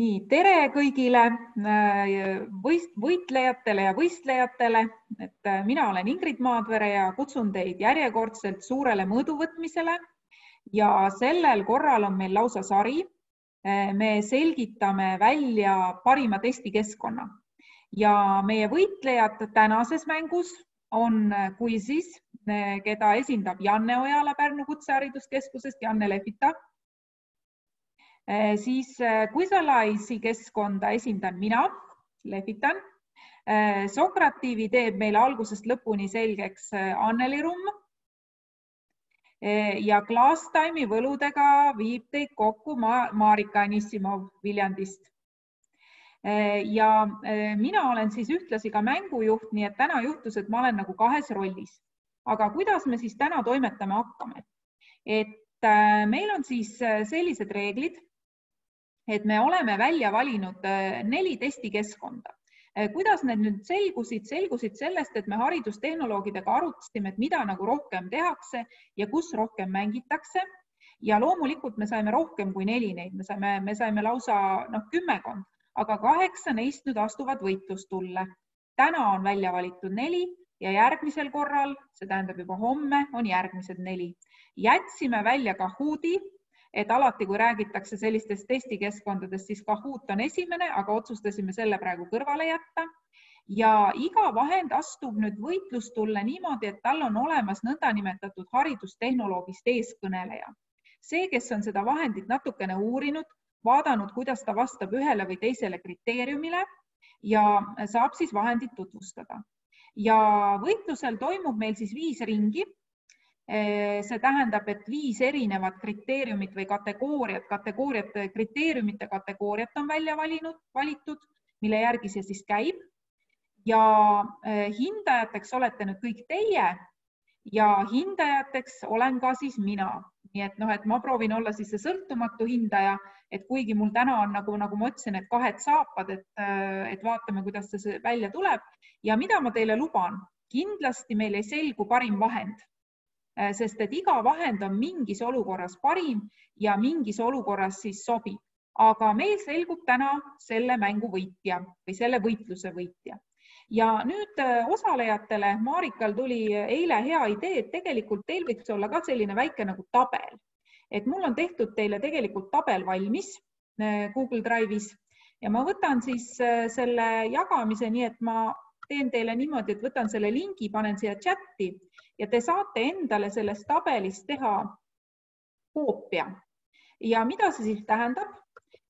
nii, tere kõigile võist, võitlejatele ja võistlejatele, et äh, mina olen Ingrid Maadvere ja kutsun teid järjekordselt suurele mõõduvõtmisele ja sellel korral on meil lausa sari. Äh, me selgitame välja parima testikeskkonna. Ja meie võitlejad tänases mängus on Quizzis, äh, keda esindab Janne Ojala Pärnu Kutsehariduskeskusest, Janne Lehvita. Eh, siis Quizalize'i eh, keskkonda esindan mina, lehvitan. Eh, Sokratiivi teeb meile algusest lõpuni selgeks Anneli Rumm. ja Glasstime'i võludega viib teid kokku Ma Marika Anissimov Viljandist. ja mina olen siis ühtlasi ka mängujuht, nii et täna juhtus, et ma olen nagu kahes rollis. aga kuidas me siis täna toimetama hakkame? et meil on siis sellised reeglid et me oleme välja valinud äh, neli testikeskkonda. Äh, kuidas need nüüd selgusid, selgusid sellest, et me haridustehnoloogidega arutasime, et mida nagu rohkem tehakse ja kus rohkem mängitakse. ja loomulikult me saime rohkem kui neli neid, me saime, me saime lausa noh, kümmekond, aga kaheksa neist nüüd astuvad võitlustulle. täna on välja valitud neli ja järgmisel korral, see tähendab juba homme, on järgmised neli. jätsime välja Kahooti et alati, kui räägitakse sellistest testikeskkondadest, siis Kahoot on esimene, aga otsustasime selle praegu kõrvale jätta. ja iga vahend astub nüüd võitlustulle niimoodi, et tal on olemas nõndanimetatud haridustehnoloogist eeskõneleja. see, kes on seda vahendit natukene uurinud, vaadanud, kuidas ta vastab ühele või teisele kriteeriumile ja saab siis vahendit tutvustada. ja võitlusel toimub meil siis viis ringi see tähendab, et viis erinevat kriteeriumit või kategooriat, kategooriat, kriteeriumite kategooriat on välja valinud, valitud, mille järgi see siis käib. ja eh, hindajateks olete nüüd kõik teie ja hindajateks olen ka siis mina, nii et noh, et ma proovin olla siis see sõltumatu hindaja, et kuigi mul täna on nagu, nagu ma ütlesin, et kahed saapad, et, eh, et vaatame, kuidas see välja tuleb. Ja mida ma teile luban, kindlasti meil ei selgu parim vahend sest et iga vahend on mingis olukorras parim ja mingis olukorras siis sobib. aga meil selgub täna selle mängu võitja või selle võitluse võitja. ja nüüd äh, osalejatele, Marikal tuli eile hea idee, et tegelikult teil võiks olla ka selline väike nagu tabel, et mul on tehtud teile tegelikult tabel valmis äh, Google Drive'is ja ma võtan siis selle jagamise nii, et ma teen teile niimoodi, et võtan selle lingi, panen siia chati ja te saate endale sellest tabelist teha koopia. ja mida see siis tähendab?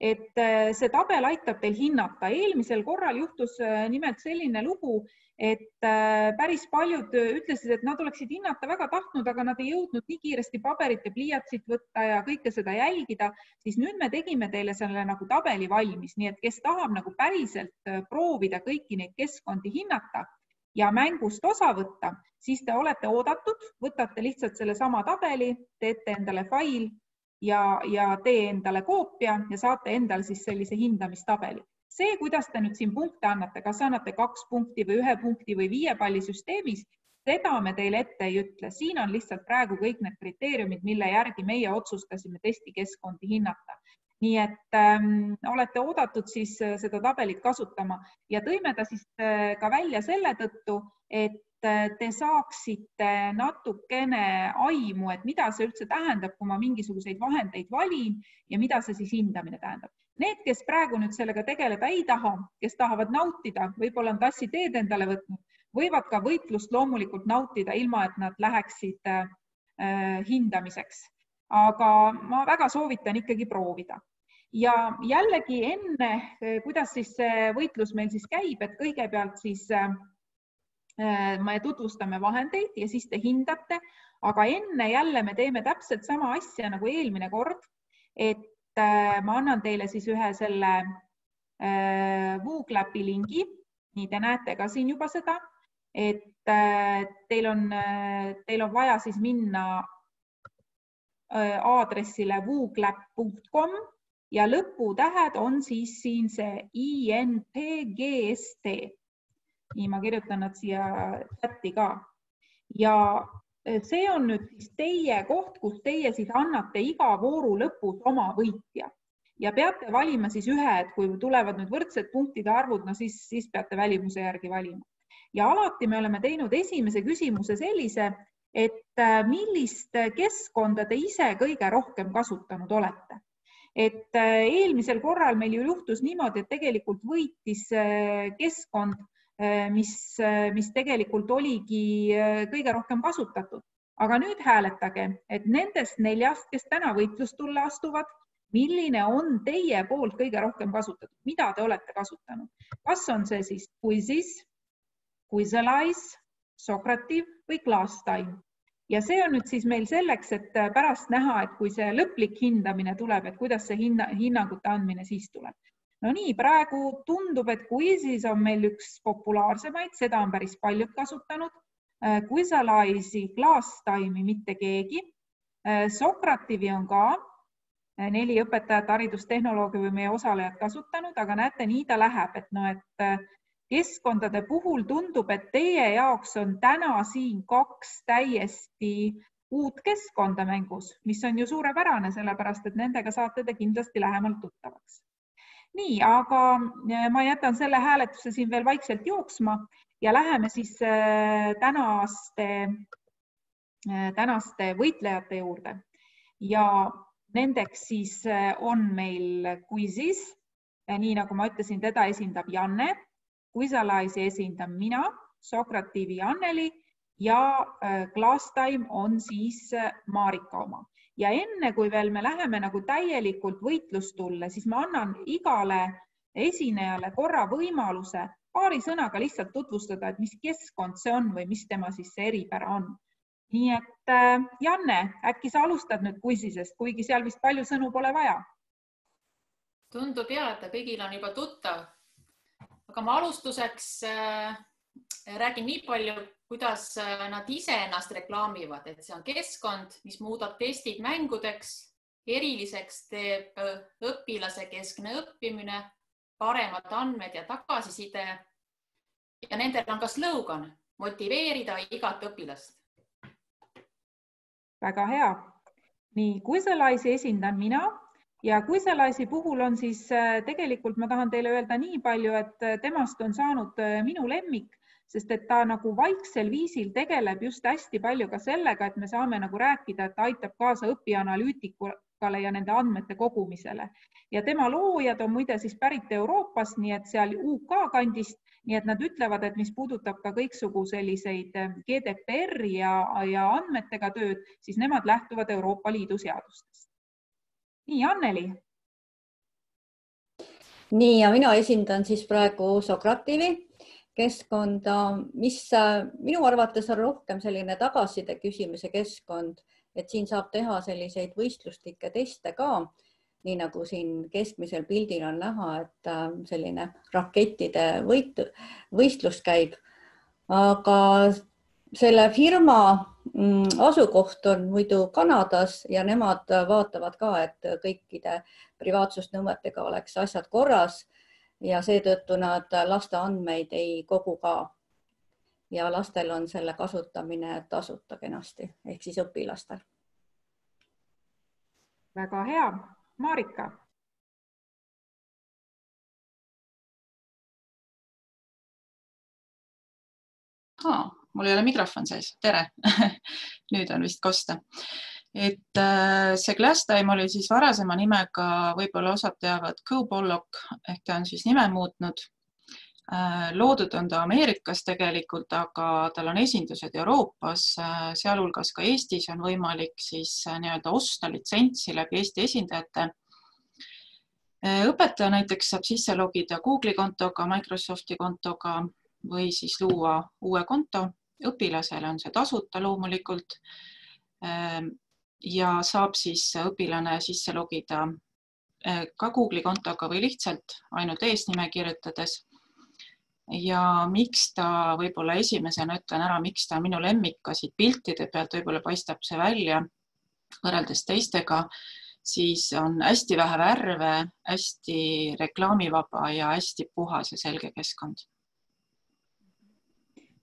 et äh, see tabel aitab teil hinnata. eelmisel korral juhtus äh, nimelt selline lugu, et äh, päris paljud ütlesid, et nad oleksid hinnata väga tahtnud, aga nad ei jõudnud nii kiiresti paberit ja pliiatsit võtta ja kõike seda jälgida, siis nüüd me tegime teile selle nagu tabeli valmis, nii et kes tahab nagu päriselt proovida kõiki neid keskkondi hinnata ja mängust osa võtta, siis te olete oodatud, võtate lihtsalt sellesama tabeli, teete endale fail ja, ja tee endale koopia ja saate endale siis sellise hindamistabeli. See, kuidas te nüüd siin punkte annate, kas annate kaks punkti või ühe punkti või viie palli süsteemis, seda me teile ette ei ütle, siin on lihtsalt praegu kõik need kriteeriumid, mille järgi meie otsustasime testikeskkondi hinnata nii et ähm, olete oodatud siis äh, seda tabelit kasutama ja tõime ta siis äh, ka välja selle tõttu, et äh, te saaksite natukene aimu, et mida see üldse tähendab, kui ma mingisuguseid vahendeid valin ja mida see siis hindamine tähendab. Need, kes praegu nüüd sellega tegeleda ei taha, kes tahavad nautida, võib-olla on tassi teed endale võtnud, võivad ka võitlust loomulikult nautida, ilma et nad läheksid äh, hindamiseks aga ma väga soovitan ikkagi proovida. ja jällegi enne, kuidas siis see võitlus meil siis käib, et kõigepealt siis äh, me tutvustame vahendeid ja siis te hindate, aga enne jälle me teeme täpselt sama asja nagu eelmine kord, et äh, ma annan teile siis ühe selle äh, Vooglapi lingi, nii te näete ka siin juba seda, et teil on, teil on vaja siis minna Äh, aadressile wooglapp.com ja lõputähed on siis siin see INPGST. nii, ma kirjutan nad siia chati ka. ja äh, see on nüüd siis teie koht, kus teie siis annate iga vooru lõpus oma võitja. ja peate valima siis ühe, et kui tulevad nüüd võrdsed punktide arvud, no siis, siis peate välimuse järgi valima. ja alati me oleme teinud esimese küsimuse sellise, et äh, millist keskkonda te ise kõige rohkem kasutanud olete et äh, eelmisel korral meil ju juhtus niimoodi, et tegelikult võitis äh, keskkond, mis, mis tegelikult oligi kõige rohkem kasutatud. aga nüüd hääletage, et nendest neljast, kes täna võitlustulle astuvad, milline on teie poolt kõige rohkem kasutatud, mida te olete kasutanud, kas on see siis Quizzes, Quizalize, Socrative või Glasstime ja see on nüüd siis meil selleks, et pärast näha, et kui see lõplik hindamine tuleb, et kuidas see hinna, hinnangute andmine siis tuleb. No nii, praegu tundub, et Quizis on meil üks populaarsemaid, seda on päris paljud kasutanud. Quizalize'i, Glasstime'i mitte keegi. Socrative'i on ka neli õpetajat, haridustehnoloogi või meie osalejad kasutanud, aga näete, nii ta läheb, et noh, et äh, keskkondade puhul tundub, et teie jaoks on täna siin kaks täiesti uut keskkonda mängus, mis on ju suurepärane, sellepärast et nendega saate te kindlasti lähemalt tuttavaks. Nii, aga äh, ma jätan selle hääletuse siin veel vaikselt jooksma ja läheme siis äh, tänaste, tänaste võitlejate juurde ja Nendeks siis äh, on meil Quizis, nii nagu ma ütlesin, teda esindab Janne, Quizalize'i esindan mina, Socrative'i Anneli ja äh, Glasstime on siis äh, Marika oma. Ja enne kui veel me läheme nagu täielikult võitlustulle, siis ma annan igale esinejale korra võimaluse paari sõnaga lihtsalt tutvustada, et mis keskkond see on või mis tema siis see eripära on nii et äh, Janne, äkki sa alustad nüüd quiz'isest, kuigi seal vist palju sõnu pole vaja? tundub ja, et ta kõigil on juba tuttav. aga ma alustuseks äh, räägin nii palju, kuidas äh, nad ise ennast reklaamivad, et see on keskkond, mis muudab testid mängudeks, eriliseks teeb äh, õpilase keskne õppimine, paremad andmed ja tagasiside. ja nendel on ka slogan motiveerida igat õpilast väga hea. nii, Kuiselaisi esindan mina ja Kuiselaisi puhul on siis äh, tegelikult ma tahan teile öelda nii palju, et temast on saanud minu lemmik, sest et ta nagu vaiksel viisil tegeleb just hästi palju ka sellega, et me saame nagu rääkida, et ta aitab kaasa õpianalüütikale ja nende andmete kogumisele ja tema loojad on muide siis pärit Euroopast, nii et seal UK kandist nii et nad ütlevad, et mis puudutab ka kõiksugu selliseid eh, GDPR ja, ja andmetega tööd, siis nemad lähtuvad Euroopa Liidu seadustest. nii, Anneli. nii ja mina esindan siis praegu Sokrativi keskkonda, mis minu arvates on rohkem selline tagasiside küsimise keskkond, et siin saab teha selliseid võistluslikke teste ka nii nagu siin keskmisel pildil on näha, et äh, selline rakettide võit, võistlus käib. aga selle firma mm, asukoht on muidu Kanadas ja nemad vaatavad ka, et kõikide privaatsusnõuetega oleks asjad korras ja seetõttu nad laste andmeid ei kogu ka. ja lastel on selle kasutamine tasuta kenasti ehk siis õpilastel. väga hea Marika. Ah, mul ei ole mikrofon sees, tere nüüd on vist kosta. Et äh, see Glasstime oli siis varasema nimega, võib-olla osad teavad, Go-Bollock ehk ta on siis nime muutnud äh,. loodud on ta Ameerikas tegelikult, aga tal on esindused Euroopas äh,, sealhulgas ka Eestis on võimalik siis nii-öelda osta litsentsi läbi Eesti esindajate õpetaja näiteks saab sisse logida Google'i kontoga, Microsofti kontoga või siis luua uue konto. õpilasele on see tasuta loomulikult. Ja saab siis õpilane sisse logida äh, ka Google'i kontoga või lihtsalt ainult eesnime kirjutades. ja miks ta võib-olla esimesena ütlen ära, miks ta minu lemmik ka siit piltide pealt võib-olla paistab see välja võrreldes teistega siis on hästi vähe värve, hästi reklaamivaba ja hästi puhas ja selge keskkond.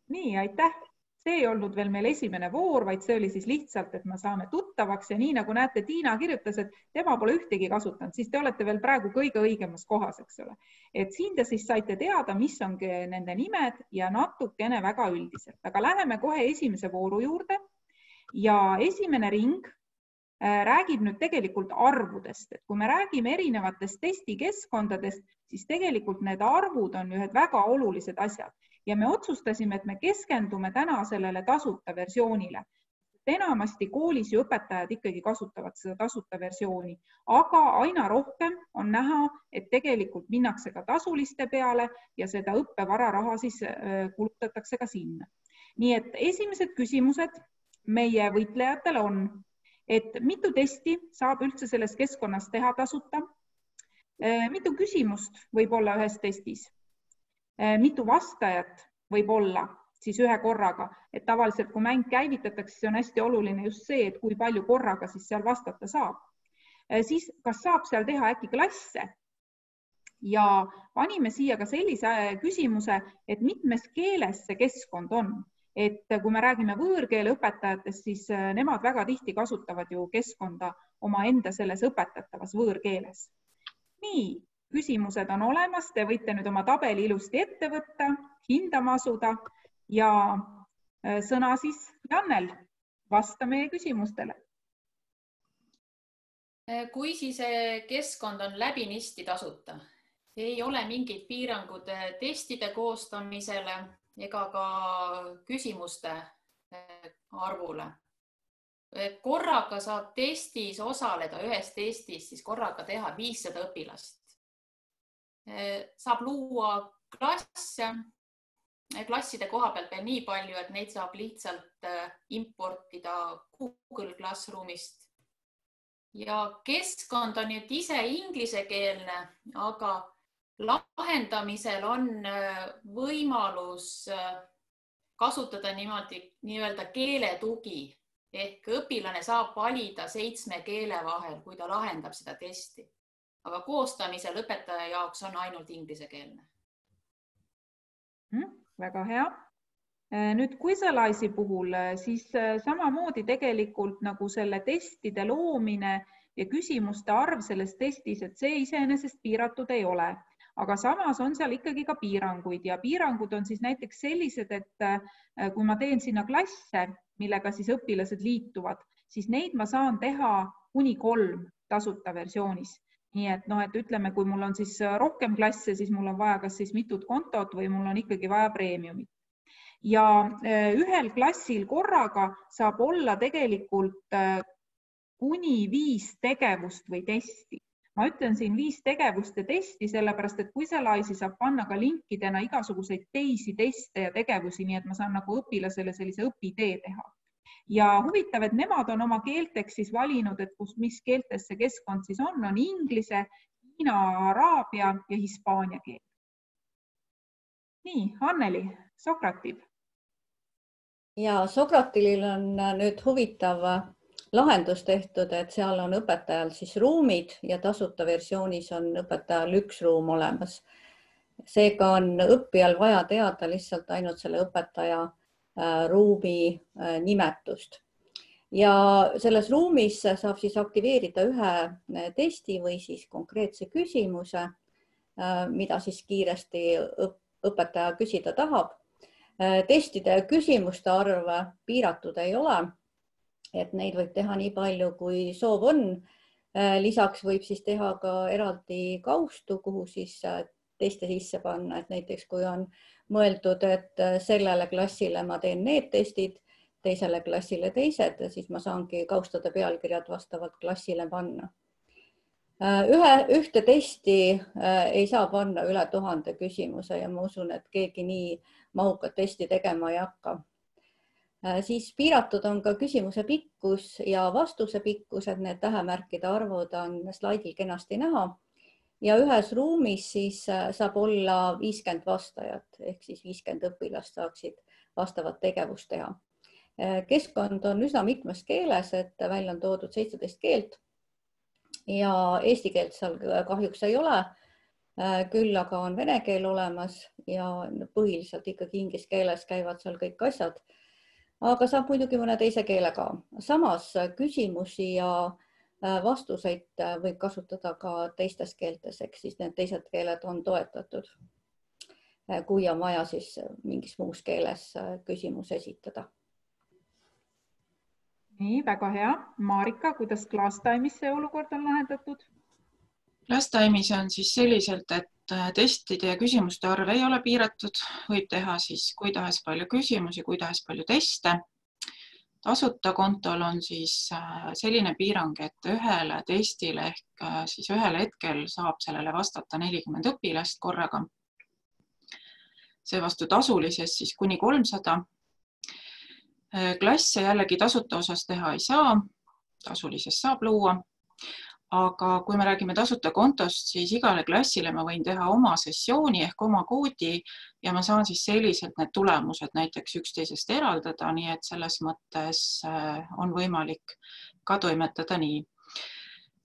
nii, aitäh. See ei olnud veel meil esimene voor, vaid see oli siis lihtsalt, et me saame tuttavaks ja nii nagu näete, Tiina kirjutas, et tema pole ühtegi kasutanud, siis te olete veel praegu kõige õigemas kohas, eks ole. et siin te siis saite teada, mis on nende nimed ja natukene väga üldiselt, aga läheme kohe esimese vooru juurde. ja esimene ring äh, räägib nüüd tegelikult arvudest, et kui me räägime erinevatest testikeskkondadest, siis tegelikult need arvud on ühed väga olulised asjad ja me otsustasime, et me keskendume täna sellele tasuta versioonile. enamasti koolis ju õpetajad ikkagi kasutavad seda tasuta versiooni, aga aina rohkem on näha, et tegelikult minnakse ka tasuliste peale ja seda õppevararaha siis kulutatakse ka sinna. nii et esimesed küsimused meie võitlejatele on, et mitu testi saab üldse selles keskkonnas teha tasuta? Mitu küsimust võib olla ühes testis? Eh, mitu vastajat võib olla siis ühe korraga, et tavaliselt, kui mäng käivitatakse, siis on hästi oluline just see, et kui palju korraga siis seal vastata saab. Eh, siis, kas saab seal teha äkki klasse? ja panime siia ka sellise eh, küsimuse, et mitmes keeles see keskkond on, et kui me räägime võõrkeele õpetajatest, siis nemad väga tihti kasutavad ju keskkonda omaenda selles õpetatavas võõrkeeles. nii, küsimused on olemas, te võite nüüd oma tabeli ilusti ette võtta, hindama asuda ja äh, sõna siis Jannel, vasta meie küsimustele. Äh, kui siis see keskkond on läbinisti tasuta, ei ole mingid piirangud äh, testide koostamisele ega ka küsimuste arvule. korraga saab testis osaleda, ühes testis siis korraga teha viissada õpilast saab luua klasse, klasside koha pealt veel nii palju, et neid saab lihtsalt eh, importida Google Classroomist. ja keskkond on nüüd ise inglisekeelne, aga lahendamisel on võimalus kasutada niimoodi nii-öelda keeletugi. Ehk õpilane saab valida seitsme keele vahel, kui ta lahendab seda testi aga koostamisel õpetaja jaoks on ainult inglisekeelne mm,. väga hea. Äh, nüüd Quizalize'i puhul äh, siis äh, samamoodi tegelikult nagu selle testide loomine ja küsimuste arv selles testis, et see iseenesest piiratud ei ole, aga samas on seal ikkagi ka piiranguid ja piirangud on siis näiteks sellised, et kui ma teen sinna klasse, millega siis õpilased liituvad, siis neid ma saan teha kuni kolm tasuta versioonis nii et noh, et ütleme, kui mul on siis rohkem klasse, siis mul on vaja kas siis mitut kontot või mul on ikkagi vaja preemiumit. ja äh, ühel klassil korraga saab olla tegelikult äh, kuni viis tegevust või testi. ma ütlen siin viis tegevust ja testi, sellepärast et Quizalize'i saab panna ka linkidena igasuguseid teisi teste ja tegevusi, nii et ma saan nagu õpilasele sellise õpitee teha ja huvitav, et nemad on oma keelteks siis valinud, et kus, mis keeltes see keskkond siis on, on inglise, hiina, araabia ja hispaania keel. nii, Anneli, Sokrativ. ja Sokratilil on nüüd huvitav lahendus tehtud, et seal on õpetajal siis ruumid ja tasuta versioonis on õpetajal üks ruum olemas. seega on õppijal vaja teada lihtsalt ainult selle õpetaja Äh, ruumi äh, nimetust. ja selles ruumis saab siis aktiveerida ühe äh, testi või siis konkreetse küsimuse, mida siis kiiresti õpetaja küsida tahab. testide ja küsimuste arv piiratud ei ole. et neid võib teha nii palju, kui soov on. lisaks võib siis teha ka eraldi kaustu, kuhu siis teste sisse panna, et näiteks kui on mõeldud, et äh, sellele klassile ma teen need testid, teisele klassile teised, siis ma saangi kaustada pealkirjad vastavalt klassile panna. Äh, ühe, ühte testi äh, ei saa panna üle tuhande küsimuse ja ma usun, et keegi nii mahukat testi tegema ei hakka. siis piiratud on ka küsimuse pikkus ja vastuse pikkus, et need tähemärkide arvud on slaidil kenasti näha ja ühes ruumis siis äh, saab olla viiskümmend vastajat ehk siis viiskümmend õpilast saaksid vastavat tegevust teha. Äh, keskkond on üsna mitmes keeles, et välja on toodud seitseteist keelt ja eesti keelt seal kahjuks ei ole. Äh, küll aga on vene keel olemas ja põhiliselt ikkagi inglise keeles käivad seal kõik asjad. aga saab muidugi mõne teise keele ka. samas küsimusi ja äh, vastuseid äh, võib kasutada ka teistes keeltes, ehk siis need teised keeled on toetatud. Äh, kui on vaja, siis mingis muus keeles küsimus esitada. nii, väga hea. Marika, kuidas Classtime'is see olukord on lahendatud? Classtime'is on siis selliselt, et testide ja küsimuste arv ei ole piiratud, võib teha siis kui tahes palju küsimusi, kui tahes palju teste. Tasuta kontol on siis äh, selline piirang, et ühele testile ehk äh, siis ühel hetkel saab sellele vastata nelikümmend õpilast korraga. seevastu tasulises siis kuni kolmsada. Äh, klasse jällegi tasuta osas teha ei saa, tasulises saab luua aga kui me räägime tasuta kontost, siis igale klassile ma võin teha oma sessiooni ehk oma koodi ja ma saan siis selliselt need tulemused näiteks üksteisest eraldada, nii et selles mõttes äh, on võimalik ka toimetada nii.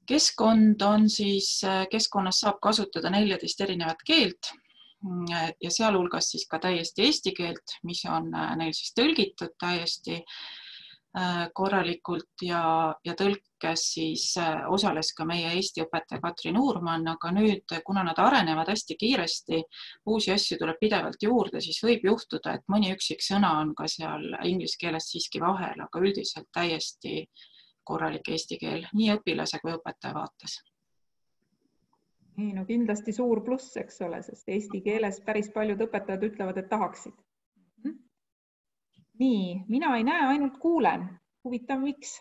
keskkond on siis, äh, keskkonnas saab kasutada neljateist erinevat keelt ja sealhulgas siis ka täiesti eesti keelt, mis on äh, neil siis tõlgitud täiesti korralikult ja, ja tõlkes siis äh, osales ka meie Eesti õpetaja Katrin Uurmann, aga nüüd, kuna nad arenevad hästi kiiresti, uusi asju tuleb pidevalt juurde, siis võib juhtuda, et mõni üksik sõna on ka seal inglise keeles siiski vahel, aga üldiselt täiesti korralik eesti keel nii õpilase kui õpetaja vaates. nii, no kindlasti suur pluss, eks ole, sest eesti keeles päris paljud õpetajad ütlevad, et tahaksid nii, mina ei näe, ainult kuulen. huvitav, miks?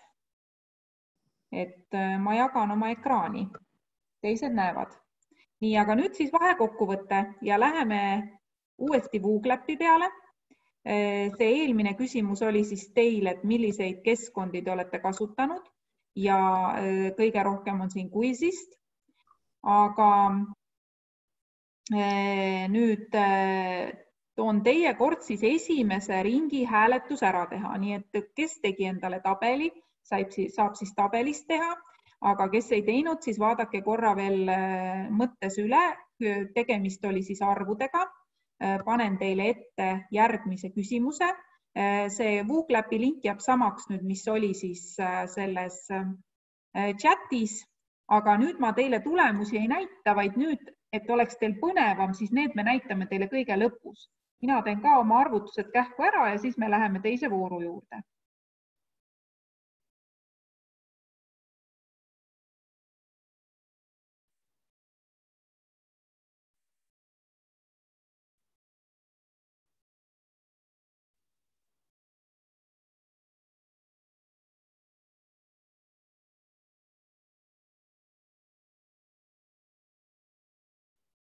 et äh, ma jagan oma ekraani, teised näevad. nii, aga nüüd siis vahekokkuvõte ja läheme uuesti Vooglapi peale. Äh, see eelmine küsimus oli siis teil, et milliseid keskkondi te olete kasutanud ja äh, kõige rohkem on siin Quizist. aga nüüd toon teie kord siis esimese ringi hääletus ära teha, nii et kes tegi endale tabeli, saab siis, saab siis tabelist teha, aga kes ei teinud, siis vaadake korra veel äh, mõttes üle. tegemist oli siis arvudega. Äh, panen teile ette järgmise küsimuse. Äh, see Vooglapi link jääb samaks nüüd, mis oli siis selles chatis, aga nüüd ma teile tulemusi ei näita, vaid nüüd, et oleks teil põnevam, siis need me näitame teile kõige lõpus mina teen ka oma arvutused kähku ära ja siis me läheme teise vooru juurde.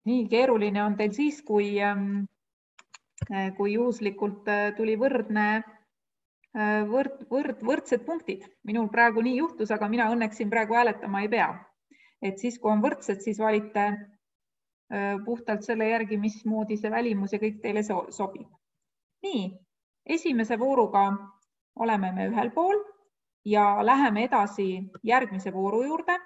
nii keeruline on teil siis, kui ähm, Äh, kui juhuslikult äh, tuli võrdne, äh, võrd, võrd, võrdsed punktid. minul praegu nii juhtus, aga mina õnneks siin praegu hääletama ei pea. et siis, kui on võrdsed, siis valite puhtalt selle järgi, mismoodi see välimus ja kõik teile sobib. nii, esimese vooruga oleme me ühel pool ja läheme edasi järgmise vooru juurde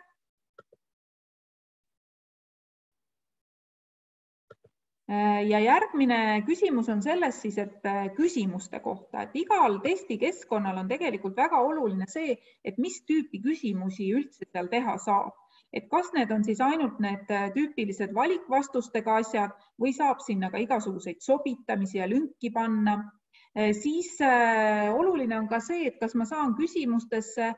ja järgmine küsimus on selles siis, et äh, küsimuste kohta, et igal testikeskkonnal on tegelikult väga oluline see, et mis tüüpi küsimusi üldse seal teha saab. et kas need on siis ainult need äh, tüüpilised valikvastustega asjad või saab sinna ka igasuguseid sobitamisi ja lünki panna. siis oluline on ka see, et kas ma saan küsimustesse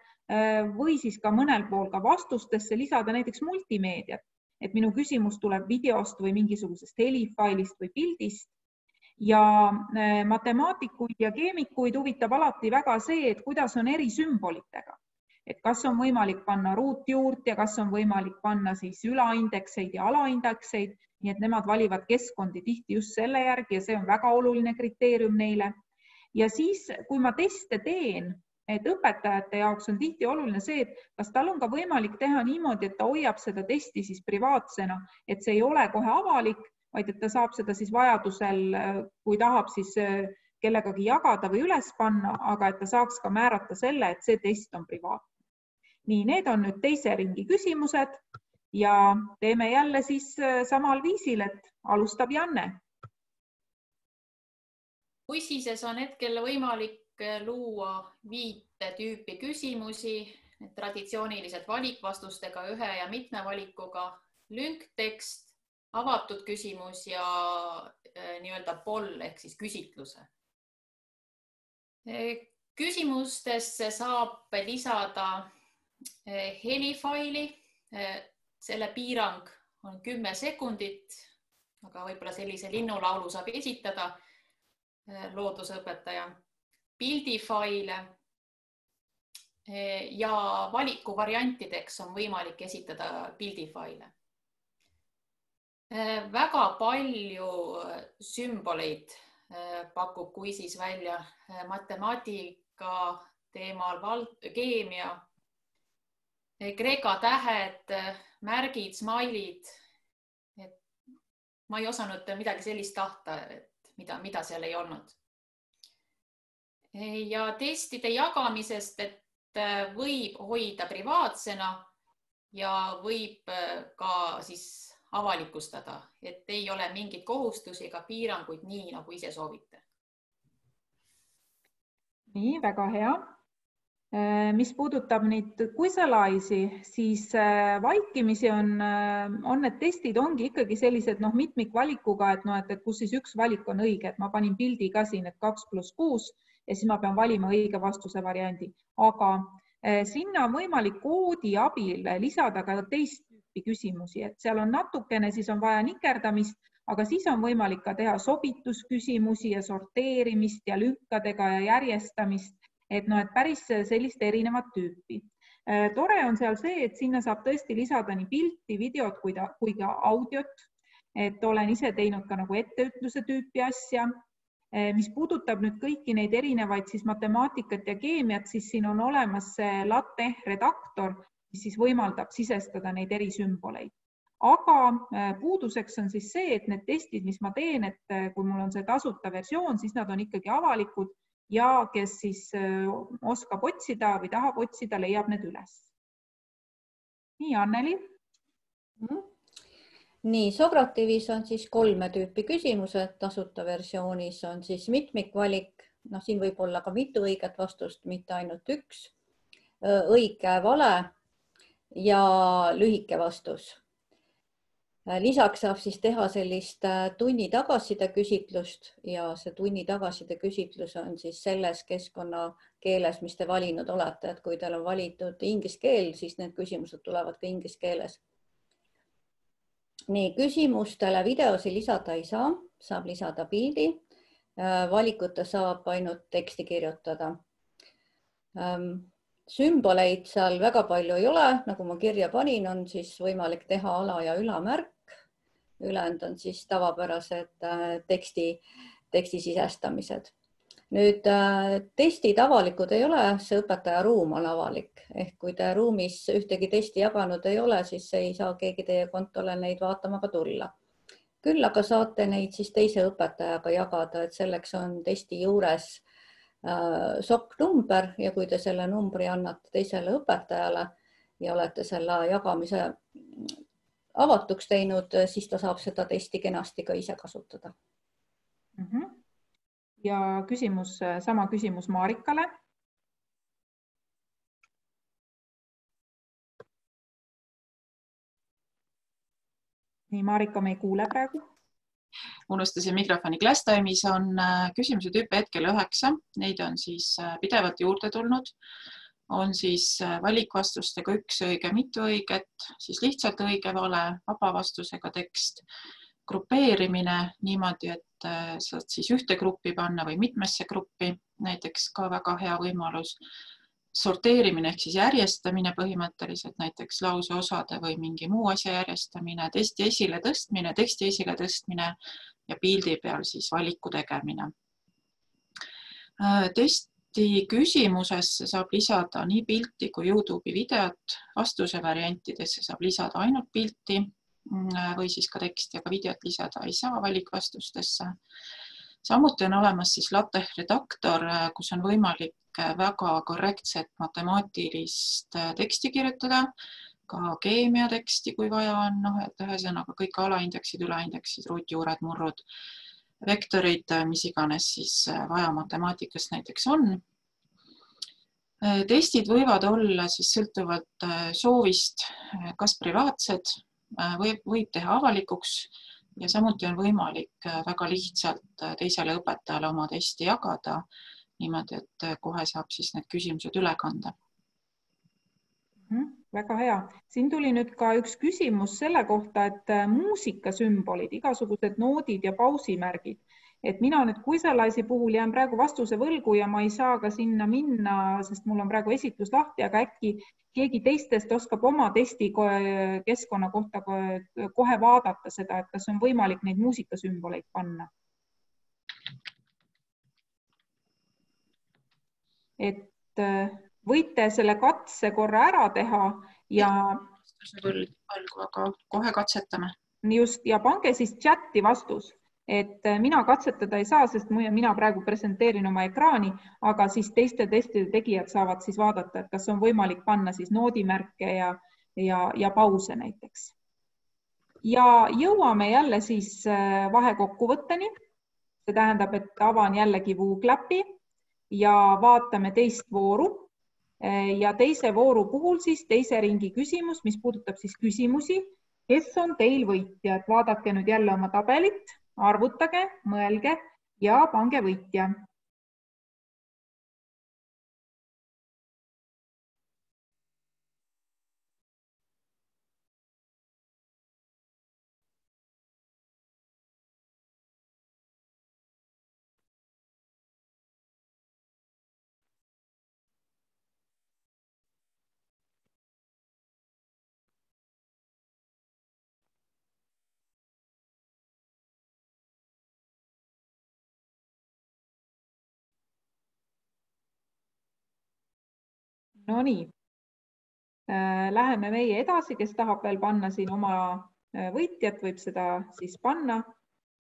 või siis ka mõnel pool ka vastustesse lisada näiteks multimeediat et minu küsimus tuleb videost või mingisugusest helifailist või pildist. ja äh, matemaatikuid ja keemikuid huvitab alati väga see, et kuidas on erisümbolitega, et kas on võimalik panna ruutjuurt ja kas on võimalik panna siis ülaindekseid ja alaindekseid, nii et nemad valivad keskkondi tihti just selle järgi ja see on väga oluline kriteerium neile. ja siis, kui ma teste teen et õpetajate jaoks on tihti oluline see, et kas tal on ka võimalik teha niimoodi, et ta hoiab seda testi siis privaatsena, et see ei ole kohe avalik, vaid et ta saab seda siis vajadusel, kui tahab, siis äh, kellegagi jagada või üles panna, aga et ta saaks ka määrata selle, et see test on privaatne. nii, need on nüüd teise ringi küsimused ja teeme jälle siis äh, samal viisil, et alustab Janne. Puisises on hetkel võimalik luua viite tüüpi küsimusi, traditsiooniliselt valikvastustega, ühe ja mitme valikuga, lünktekst, avatud küsimus ja eh, nii-öelda poll ehk siis küsitluse. Eh, küsimustesse saab lisada eh, helifaili. selle piirang on kümme sekundit, aga võib-olla sellise linnulaulu saab esitada loodusõpetaja. Pildifaile ja valikuvariantideks on võimalik esitada pildifaile Äh, väga palju äh, sümboleid pakub kuisis välja matemaatika teemal, keemia, kreeka tähed, märgid, smailid. et ma ei osanud midagi sellist tahta, et mida, mida seal ei olnud. Ja testide jagamisest, et võib hoida privaatsena ja võib ka siis avalikustada, et ei ole mingeid kohustusi ega piiranguid, nii nagu ise soovite. nii, väga hea. Äh, mis puudutab neid quizalaisi, siis äh, vaikimisi on, äh, on need testid ongi ikkagi sellised noh, mitmikvalikuga, et noh, et, et kus siis üks valik on õige, et ma panin pildi ka siin, et kaks pluss kuus ja siis ma pean valima õige vastuse variandi, aga sinna on võimalik koodi abil lisada ka teist tüüpi küsimusi, et seal on natukene, siis on vaja nikerdamist, aga siis on võimalik ka teha sobitusküsimusi ja sorteerimist ja lünkadega ja järjestamist, et noh, et päris sellist erinevat tüüpi. Äh, tore on seal see, et sinna saab tõesti lisada nii pilti, videot kui kui ka audiot. et olen ise teinud ka nagu etteütluse tüüpi asja mis puudutab nüüd kõiki neid erinevaid siis matemaatikat ja keemiat, siis siin on olemas see LaTeX redaktor, mis siis võimaldab sisestada neid erisümboleid. aga äh, puuduseks on siis see, et need testid, mis ma teen, et äh, kui mul on see tasuta versioon, siis nad on ikkagi avalikud ja kes siis oskab otsida või tahab otsida, leiab need üles. nii, Anneli mm. -hmm nii, Sokrativis on siis kolme tüüpi küsimused, tasuta versioonis on siis mitmikvalik, noh, siin võib olla ka mitu õiget vastust, mitte ainult üks. õige, vale ja lühike vastus. lisaks saab siis teha sellist tunni tagasiside küsitlust ja see tunni tagasiside küsitlus on siis selles keskkonnakeeles, mis te valinud olete, et kui teil on valitud inglise keel, siis need küsimused tulevad ka inglise keeles. Nii, küsimustele videosi lisada ei saa, saab lisada pildi. Äh, valikute saab ainult teksti kirjutada ähm, sümboleid seal väga palju ei ole, nagu ma kirja panin, on siis võimalik teha ala ja ülamärk. ülejäänud on siis tavapärased äh, teksti, teksti sisestamised. Nüüd äh, testid avalikud ei ole, see õpetaja ruum on avalik ehk kui te ruumis ühtegi testi jaganud ei ole, siis ei saa keegi teie kontole neid vaatama ka tulla küll aga saate neid siis teise õpetajaga jagada, et selleks on testi juures Äh, SOK-number ja kui te selle numbri annate teisele õpetajale ja olete selle jagamise avatuks teinud, siis ta saab seda testi kenasti ka ise kasutada mm. -hmm. Ja küsimus, sama küsimus Marikale. nii, Marika, me ei kuule praegu unustasin mikrofoni. Glasstime'is on äh, küsimuse tüüpe hetkel üheksa, neid on siis äh, pidevalt juurde tulnud. on siis äh, valikvastustega üks õige, mitu õiget, siis lihtsalt õige, vale, vaba vastusega tekst, grupeerimine niimoodi, et saad siis ühte gruppi panna või mitmesse gruppi, näiteks ka väga hea võimalus. Sorteerimine ehk siis järjestamine põhimõtteliselt näiteks lauseosade või mingi muu asja järjestamine, testi esiletõstmine, teksti esiletõstmine ja pildi peal siis valiku tegemine. testi küsimusesse saab lisada nii pilti kui Youtube'i videot, vastuse variantidesse saab lisada ainult pilti või siis ka teksti, aga videot lisada ei saa valikvastustesse. samuti on olemas siis LaTeX redaktor, kus on võimalik väga korrektset matemaatilist äh, teksti kirjutada, ka keemiateksti, kui vaja on, noh, et ühesõnaga kõik alaindeksid, üleindeksid, ruutjuured, murrud. vektorid, mis iganes siis vaja matemaatikas näiteks on. testid võivad olla siis sõltuvalt soovist, kas privaatsed, võib, võib teha avalikuks ja samuti on võimalik väga lihtsalt teisele õpetajale oma testi jagada niimoodi, et kohe saab siis need küsimused üle kanda. Mhm, väga hea, siin tuli nüüd ka üks küsimus selle kohta, et äh, muusikasümbolid, igasugused noodid ja pausimärgid, et mina nüüd Kuisalasi puhul jään praegu vastuse võlgu ja ma ei saa ka sinna minna, sest mul on praegu esitlus lahti, aga äkki keegi teistest oskab oma testikeskkonna kohta kohe vaadata seda, et kas on võimalik neid muusikasümboleid panna? et äh, võite selle katse korra ära teha ja. küll algu, aga kohe katsetame. just ja pange siis chati vastus, et äh, mina katsetada ei saa, sest mina praegu presenteerin oma ekraani, aga siis teiste testide tegijad saavad siis vaadata, et kas on võimalik panna siis noodimärke ja, ja, ja pause näiteks. ja jõuame jälle siis äh, vahekokkuvõtteni. see tähendab, et avan jällegi Vooglapi ja vaatame teist vooru Eh, ja teise vooru puhul siis teise ringi küsimus, mis puudutab siis küsimusi, kes on teil võitja, et vaadake nüüd jälle oma tabelit, arvutage, mõelge ja pange võitja Nonii, äh, läheme meie edasi, kes tahab veel panna siin oma äh, võitjat, võib seda siis panna.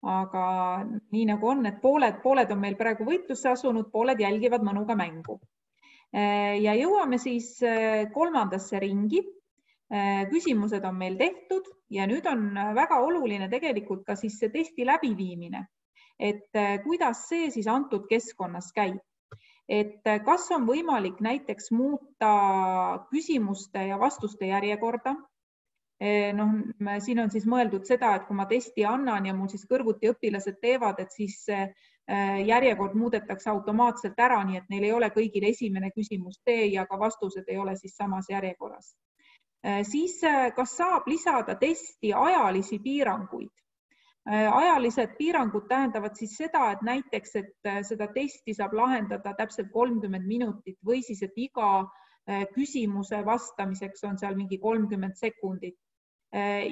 aga nii nagu on, et pooled, pooled on meil praegu võitlusse asunud, pooled jälgivad mõnuga mängu. Äh, ja jõuame siis kolmandasse ringi. küsimused on meil tehtud ja nüüd on väga oluline tegelikult ka siis see testi läbiviimine, et kuidas see siis antud keskkonnas käib et kas on võimalik näiteks muuta küsimuste ja vastuste järjekorda. Äh, noh, siin on siis mõeldud seda, et kui ma testi annan ja mul siis kõrvuti õpilased teevad, et siis äh, järjekord muudetakse automaatselt ära, nii et neil ei ole kõigil esimene küsimus D ja ka vastused ei ole siis samas järjekorras. siis, kas saab lisada testi ajalisi piiranguid? Äh, ajalised piirangud tähendavad siis seda, et näiteks, et äh, seda testi saab lahendada täpselt kolmkümmend minutit või siis, et iga äh, küsimuse vastamiseks on seal mingi kolmkümmend sekundit.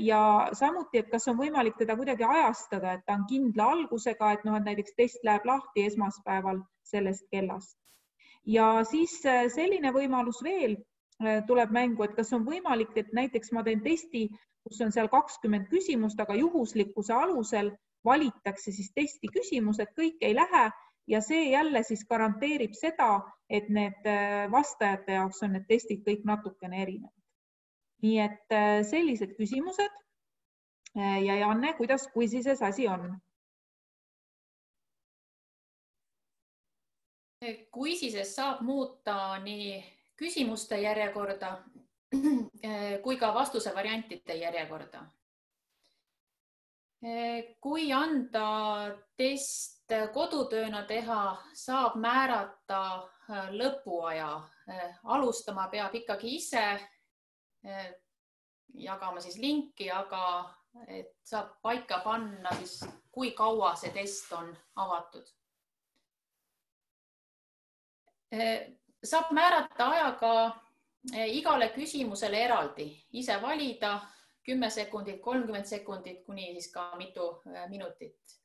ja samuti, et kas on võimalik teda kuidagi ajastada, et ta on kindla algusega, et noh, et näiteks test läheb lahti esmaspäeval sellest kellast. ja siis selline võimalus veel tuleb mängu, et kas on võimalik, et näiteks ma teen testi kus on seal kakskümmend küsimust, aga juhuslikkuse alusel valitakse siis testi küsimused, kõik ei lähe ja see jälle siis garanteerib seda, et need äh, vastajate jaoks on need testid kõik natukene erinevad. nii et äh, sellised küsimused. Äh, ja Janne, kuidas Quizises asi on? Quizises saab muuta nii küsimuste järjekorda kui ka vastuse variantide järjekorda. kui anda test kodutööna teha, saab määrata äh, lõpuaja. Äh, alustama peab ikkagi ise. Äh, jagama siis linki, aga et saab paika panna siis, kui kaua see test on avatud. saab määrata ajaga Eh, igale küsimusele eraldi. Ise valida kümme sekundit, kolmkümmend sekundit kuni siis ka mitu eh, minutit.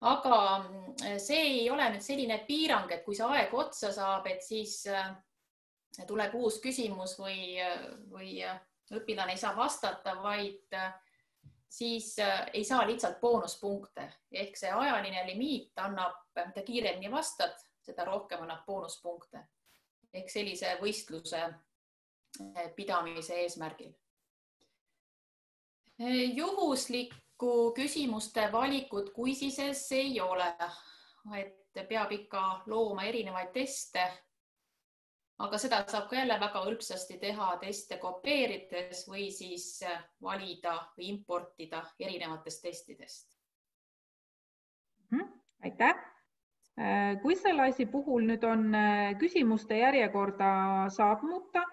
aga mm, see ei ole nüüd selline piirang, et kui see aeg otsa saab, et siis eh, tuleb uus küsimus või, või õpilane ei saa vastata, vaid siis ei saa lihtsalt boonuspunkte. Ehk see ajaline limiit annab, mida kiiremini vastad, seda rohkem annab boonuspunkte. Ehk sellise võistluse pidamise eesmärgil. juhuslik paraku küsimuste valikut kuisi sees ei ole, et peab ikka looma erinevaid teste. aga seda saab ka jälle väga hõlpsasti teha teste kopeerides või siis valida või importida erinevatest testidest. Mhm, aitäh. kui selle asi puhul nüüd on küsimuste järjekorda saab muuta,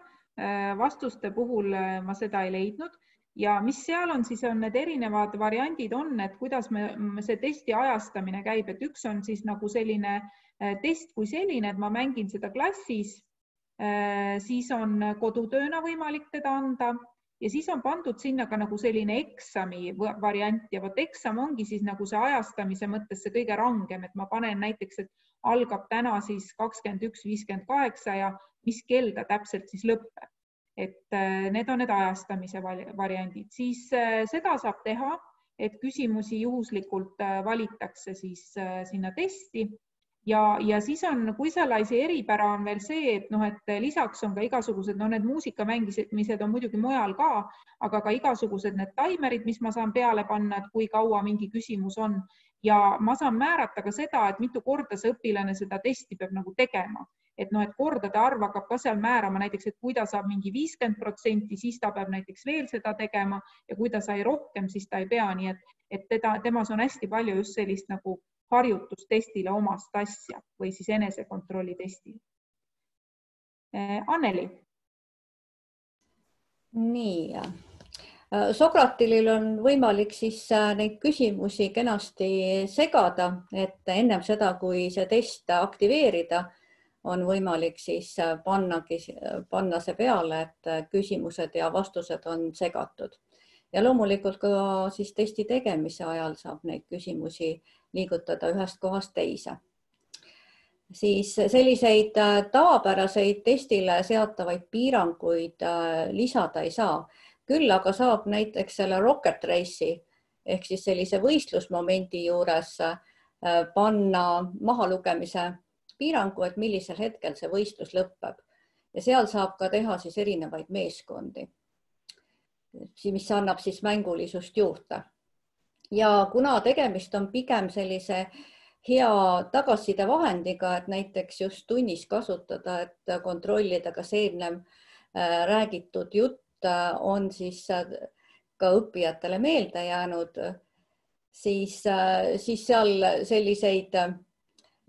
vastuste puhul ma seda ei leidnud. Ja mis seal on, siis on need erinevad variandid on, et kuidas me, see testi ajastamine käib, et üks on siis nagu selline äh, test kui selline, et ma mängin seda klassis, äh, siis on kodutööna võimalik teda anda. Ja siis on pandud sinna ka nagu selline eksami variant. Ja vot eksam ongi siis nagu see ajastamise mõttes see kõige rangem, et ma panen näiteks, et algab täna siis kakskümmend üks, viiskümmend kaheksa ja mis kell ta täpselt siis lõpeb et äh, need on need ajastamise variandid, siis äh, seda saab teha, et küsimusi juhuslikult äh, valitakse siis sinna testi. Ja, ja siis on, asi eripära on veel see, et noh, et lisaks on ka igasugused, no need muusikamängimised on muidugi mujal ka, aga ka igasugused need taimerid, mis ma saan peale panna, et kui kaua mingi küsimus on ja ma saan määrata ka seda, et mitu korda see õpilane seda testi peab nagu tegema et noh, et kordade arv hakkab ka seal määrama näiteks, et kui ta saab mingi viiskümmend protsenti, siis ta peab näiteks veel seda tegema ja kui ta sai rohkem, siis ta ei pea, nii et, et teda, temas on hästi palju just sellist nagu harjutustestile omast asja või siis enesekontrolli testile. Eh, Anneli. nii Sokratilil on võimalik siis äh, neid küsimusi kenasti segada, et ennem seda, kui see test aktiveerida on võimalik siis äh, pannagi, panna see peale, et äh, küsimused ja vastused on segatud. ja loomulikult ka siis testi tegemise ajal saab neid küsimusi liigutada ühest kohast teise. siis selliseid äh, tavapäraseid testile seatavaid piiranguid lisada ei saa, küll aga saab näiteks selle rocket race'i ehk siis sellise võistlusmomendi juures panna mahalugemise piirangu, et millisel hetkel see võistlus lõpeb ja seal saab ka teha siis erinevaid meeskondi, mis annab siis mängulisust juurde. ja kuna tegemist on pigem sellise hea tagasisidevahendiga, et näiteks just tunnis kasutada, et kontrollida, kas eelnev äh, räägitud jutt äh, on siis äh, ka õppijatele meelde jäänud, siis, siis seal selliseid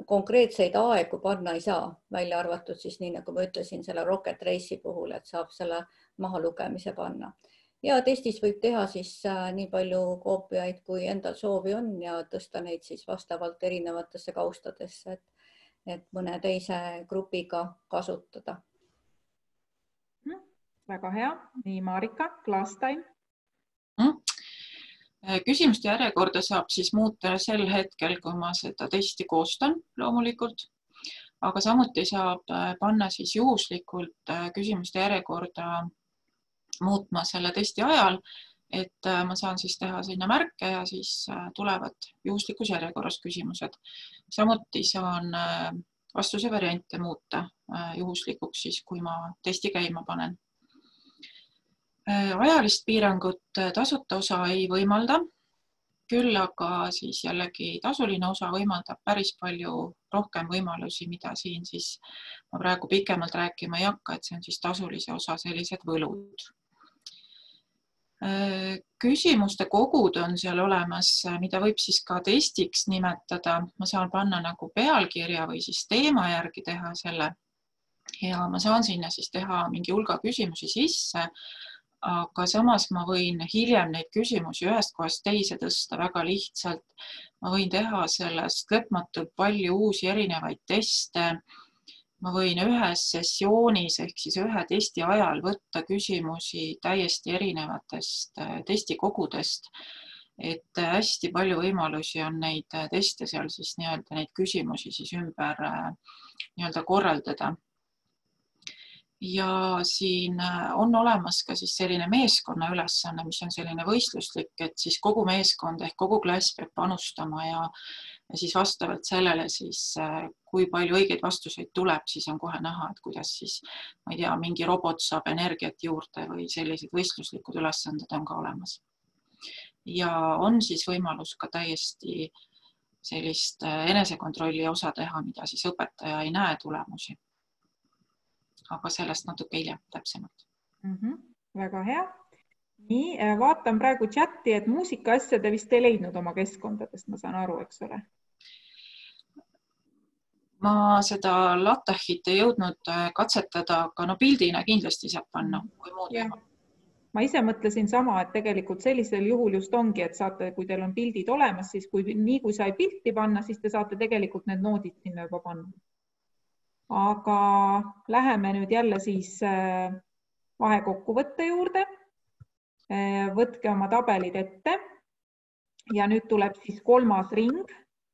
konkreetseid aegu panna ei saa, välja arvatud siis nii nagu ma ütlesin selle Rocket Race'i puhul, et saab selle mahalugemise panna ja testis võib teha siis äh, nii palju koopiaid, kui endal soovi on ja tõsta neid siis vastavalt erinevatesse kaustadesse, et, et mõne teise grupiga kasutada. Väga hea, nii Marika, time. Mm Äh, küsimuste järjekorda saab siis muuta sel hetkel, kui ma seda testi koostan loomulikult, aga samuti saab äh, panna siis juhuslikult äh, küsimuste järjekorda muutma selle testi ajal, et ma saan siis teha sinna märke ja siis tulevad juhuslikus järjekorras küsimused. samuti saan vastuse variante muuta juhuslikuks siis, kui ma testi käima panen ajalist piirangut äh, tasuta osa ei võimalda. küll aga siis jällegi tasuline osa võimaldab päris palju rohkem võimalusi, mida siin siis ma praegu pikemalt rääkima ei hakka, et see on siis tasulise osa sellised võlud. Äh, küsimuste kogud on seal olemas, mida võib siis ka testiks nimetada. ma saan panna nagu pealkirja või siis teema järgi teha selle ja ma saan sinna siis teha mingi hulga küsimusi sisse aga samas ma võin hiljem neid küsimusi ühest kohast teise tõsta väga lihtsalt. ma võin teha sellest lõpmatult palju uusi erinevaid teste. ma võin ühes sessioonis ehk siis ühe testi ajal võtta küsimusi täiesti erinevatest äh, testikogudest. et hästi palju võimalusi on neid teste seal siis nii-öelda neid küsimusi siis ümber äh, nii-öelda korraldada ja siin äh, on olemas ka siis selline meeskonna ülesanne, mis on selline võistluslik, et siis kogu meeskond ehk kogu klass peab panustama ja, ja siis vastavalt sellele siis, äh, kui palju õigeid vastuseid tuleb, siis on kohe näha, et kuidas siis, ma ei tea, mingi robot saab energiat juurde või sellised võistluslikud ülesanded on ka olemas. ja on siis võimalus ka täiesti sellist enesekontrolli osa teha, mida siis õpetaja ei näe tulemusi. Aga sellest natuke hiljem täpsemalt mm. -hmm. väga hea. nii, vaatan praegu chati, et muusikaasja te vist ei leidnud oma keskkondadest, ma saan aru, eks ole ma seda LaTeXit ei jõudnud äh, katsetada, aga no pildina kindlasti saab panna, kui muud ei ole ma ise mõtlesin sama, et tegelikult sellisel juhul just ongi, et saate, kui teil on pildid olemas, siis kui nii kui sai pilti panna, siis te saate tegelikult need noodid sinna juba panna. Aga läheme nüüd jälle siis äh, vahekokkuvõtte juurde. Äh, võtke oma tabelid ette. ja nüüd tuleb siis kolmas ring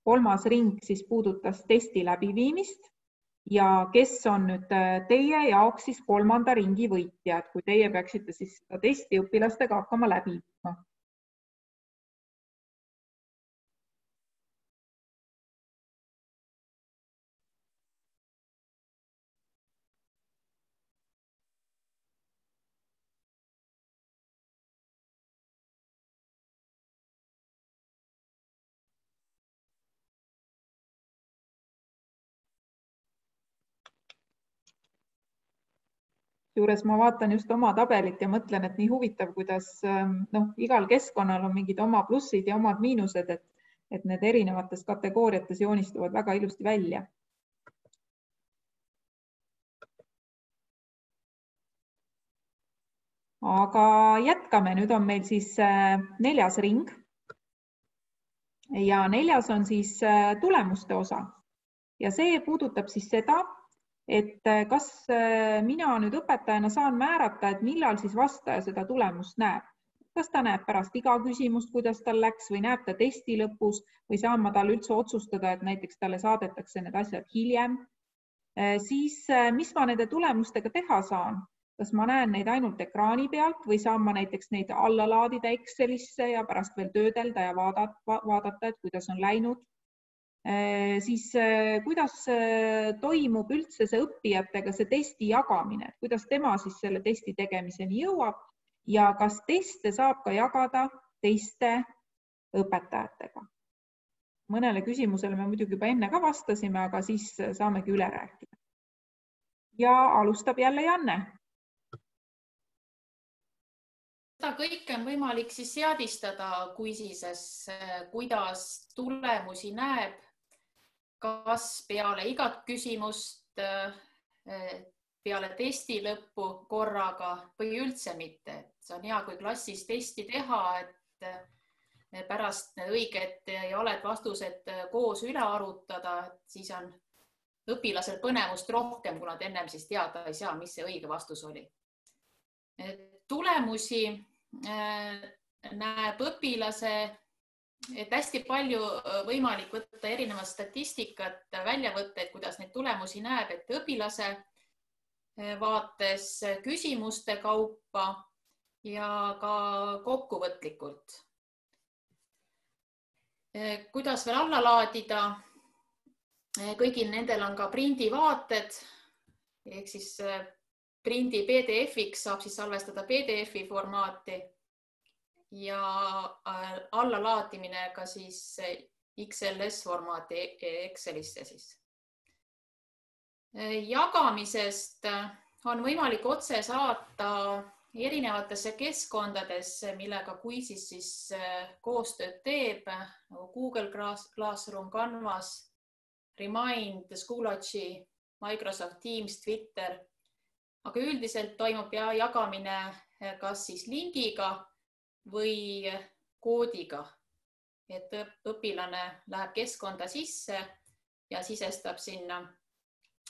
kolmas ring siis puudutas testi läbiviimist ja kes on nüüd äh, teie jaoks siis kolmanda ringi võitja, et kui teie peaksite siis seda testi õpilastega hakkama läbi viima juures ma vaatan just oma tabelit ja mõtlen, et nii huvitav, kuidas ähm, noh, igal keskkonnal on mingid oma plussid ja omad miinused, et, et need erinevates kategooriates joonistuvad väga ilusti välja. aga jätkame, nüüd on meil siis äh, neljas ring. ja neljas on siis äh, tulemuste osa ja see puudutab siis seda, et äh, kas äh, mina nüüd õpetajana saan määrata, et millal siis vastaja seda tulemust näeb, kas ta näeb pärast iga küsimust, kuidas tal läks või näeb ta testi lõpus või saan ma tal üldse otsustada, et näiteks talle saadetakse need asjad hiljem. Äh, siis, mis ma nende tulemustega teha saan, kas ma näen neid ainult ekraani pealt või saan ma näiteks neid alla laadida Excelisse ja pärast veel töödelda ja vaadata, vaadata, et kuidas on läinud siis äh, kuidas äh, toimub üldse see õppijatega see testi jagamine, kuidas tema siis selle testi tegemiseni jõuab ja kas teste saab ka jagada teiste õpetajatega? mõnele küsimusele me muidugi juba enne ka vastasime, aga siis saamegi üle rääkida. ja alustab jälle Janne seda kõike on võimalik siis seadistada Quizises, kuidas tulemusi näeb kas peale igat küsimust, eh, peale testi lõppu korraga või üldse mitte, et see on hea, kui klassis testi teha, et eh, pärast need õiged ja valed vastused eh, koos üle arutada, et siis on õpilasel põnevust rohkem, kui nad ennem siis teada ei saa, mis see õige vastus oli. tulemusi näeb õpilase et hästi palju võimalik võtta erinevat statistikat, väljavõtteid, kuidas neid tulemusi näeb, et õpilase vaates küsimuste kaupa ja ka kokkuvõtlikult. Kuidas veel alla laadida? kõigil nendel on ka prindivaated ehk siis prindi PDF-iks saab siis salvestada PDF-i formaati ja äh, allalaadimine ka siis XLS formaati e-, Excelisse siis. jagamisest on võimalik otse saata erinevatesse keskkondadesse, millega Quizzes siis äh, koostööd teeb nagu Google Classroom, Canvas, Remind, Schoology, Microsoft Teams, Twitter. aga üldiselt toimub ja jagamine äh, kas siis lingiga või koodiga, et õpilane läheb keskkonda sisse ja sisestab sinna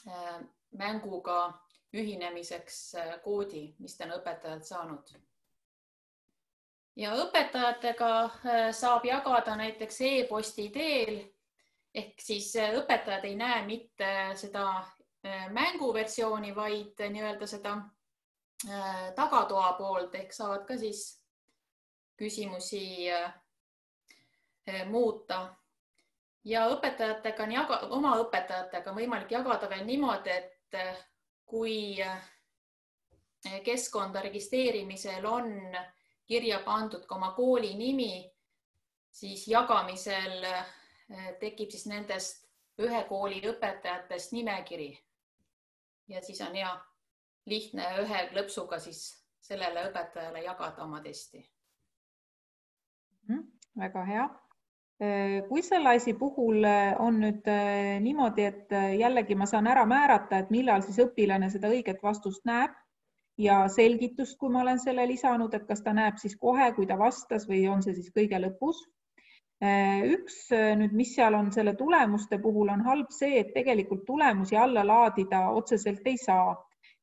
äh, mänguga ühinemiseks äh, koodi, mis ta on õpetajalt saanud. ja õpetajatega äh, saab jagada näiteks e-posti teel ehk siis õpetajad ei näe mitte seda mänguversiooni, vaid nii-öelda seda tagatoa poolt ehk saavad ka siis küsimusi äh, äh, muuta. ja õpetajatega on jaga, oma õpetajatega on võimalik jagada veel niimoodi, et äh, kui keskkonda registreerimisel on kirja pandud ka oma kooli nimi, siis jagamisel tekib siis nendest ühe kooli õpetajatest nimekiri. ja siis on hea lihtne ühe klõpsuga siis sellele õpetajale jagada oma testi. Väga hea. kui selle asi puhul on nüüd niimoodi, et jällegi ma saan ära määrata, et millal siis õpilane seda õiget vastust näeb ja selgitust, kui ma olen selle lisanud, et kas ta näeb siis kohe, kui ta vastas või on see siis kõige lõpus. Äh, üks äh, nüüd, mis seal on selle tulemuste puhul on halb see, et tegelikult tulemusi alla laadida otseselt ei saa,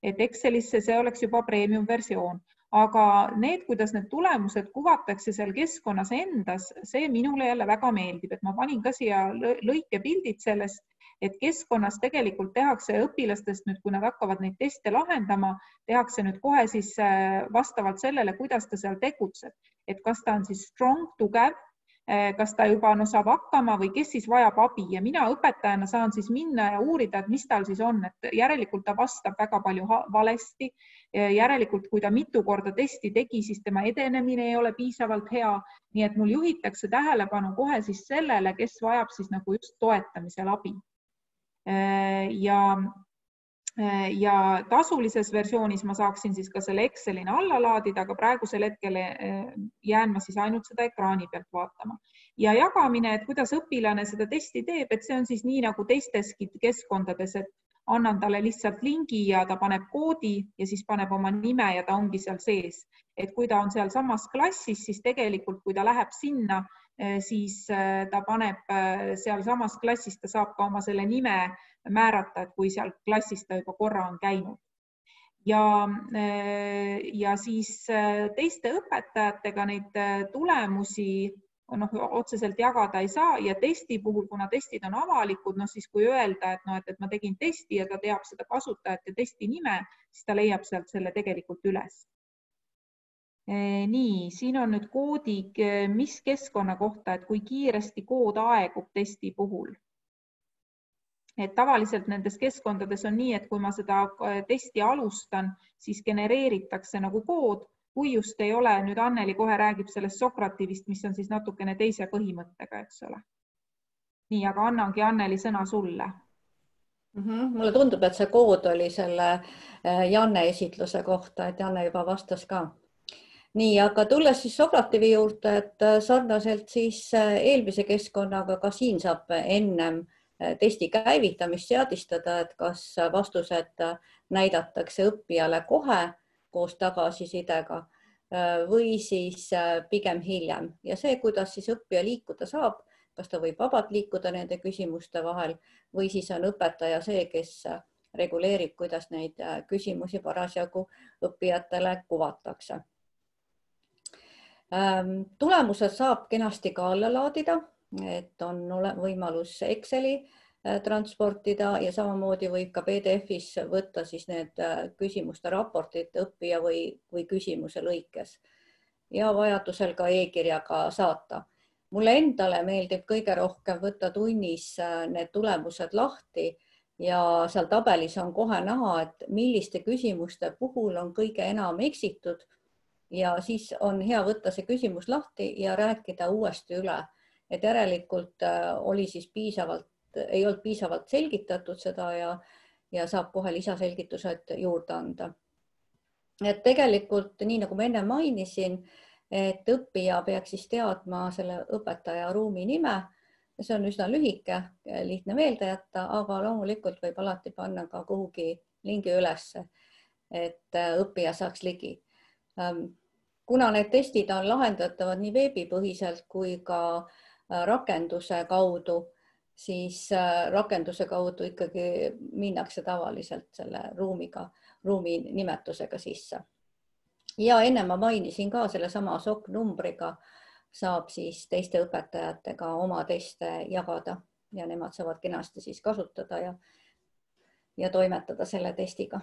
et Excelisse see oleks juba premium versioon, aga need, kuidas need tulemused kuvatakse seal keskkonnas endas, see minule jälle väga meeldib, et ma panin ka siia lõikepildid sellest, et keskkonnas tegelikult tehakse õpilastest nüüd, kui nad hakkavad neid teste lahendama, tehakse nüüd kohe siis äh, vastavalt sellele, kuidas ta seal tegutseb, et kas ta on siis strong, tugev kas ta juba no, saab hakkama või kes siis vajab abi ja mina õpetajana saan siis minna ja uurida, et mis tal siis on, et järelikult ta vastab väga palju valesti. järelikult, kui ta mitu korda testi tegi, siis tema edenemine ei ole piisavalt hea. nii et mul juhitakse tähelepanu kohe siis sellele, kes vajab siis nagu just toetamisel abi. Eh, ja ja tasulises versioonis ma saaksin siis ka selle Excelina alla laadida, aga praegusel hetkel äh, jään ma siis ainult seda ekraani pealt vaatama. ja jagamine, et kuidas õpilane seda testi teeb, et see on siis nii nagu teisteski keskkondades, et annan talle lihtsalt lingi ja ta paneb koodi ja siis paneb oma nime ja ta ongi seal sees. et kui ta on sealsamas klassis, siis tegelikult, kui ta läheb sinna, siis ta paneb sealsamas klassis, ta saab ka oma selle nime määrata, et kui seal klassis ta juba korra on käinud. ja, ja siis teiste õpetajatega neid tulemusi noh, otseselt jagada ei saa ja testi puhul, kuna testid on avalikud, noh siis kui öelda, et noh, et, et ma tegin testi ja ta teab seda kasutajat ja testi nime, siis ta leiab sealt selle tegelikult üles. Nii, siin on nüüd koodi, mis keskkonna kohta, et kui kiiresti kood aegub testi puhul et tavaliselt nendes keskkondades on nii, et kui ma seda äh, testi alustan, siis genereeritakse nagu kood, kui just ei ole, nüüd Anneli kohe räägib sellest Sokrativist, mis on siis natukene teise põhimõttega, eks ole. nii, aga annangi Anneli sõna sulle mm. -hmm. mulle tundub, et see kood oli selle Janne esitluse kohta, et Janne juba vastas ka. Nii, aga tulles siis Sokrativi juurde, et äh, sarnaselt siis eelmise keskkonnaga ka siin saab ennem äh, testi käivitamist seadistada, et kas vastused näidatakse õppijale kohe koos tagasisidega või siis pigem hiljem ja see, kuidas siis õppija liikuda saab, kas ta võib vabalt liikuda nende küsimuste vahel või siis on õpetaja see, kes reguleerib, kuidas neid küsimusi parasjagu õppijatele kuvatakse. Tulemused saab kenasti ka alla laadida et on võimalus Exceli äh, transportida ja samamoodi võib ka PDF-is võtta siis need äh, küsimuste raportid õppija või, või küsimuse lõikes ja vajadusel ka e-kirjaga saata. mulle endale meeldib kõige rohkem võtta tunnis äh, need tulemused lahti ja seal tabelis on kohe näha, et milliste küsimuste puhul on kõige enam eksitud ja siis on hea võtta see küsimus lahti ja rääkida uuesti üle et järelikult äh, oli siis piisavalt, ei olnud piisavalt selgitatud seda ja, ja saab kohe lisaselgitused juurde anda. et tegelikult nii nagu ma enne mainisin, et õppija peaks siis teadma selle õpetaja ruumi nime. see on üsna lühike, lihtne meelde jätta, aga loomulikult võib alati panna ka kuhugi lingi ülesse, et äh, õppija saaks ligi ähm, kuna need testid on lahendatavad nii veebipõhiselt kui ka äh, rakenduse kaudu, siis äh, rakenduse kaudu ikkagi minnakse tavaliselt selle ruumiga, ruumi nimetusega sisse. ja enne ma mainisin ka sellesama SOC numbriga saab siis teiste õpetajatega oma teste jagada ja nemad saavad kenasti siis kasutada ja, ja toimetada selle testiga.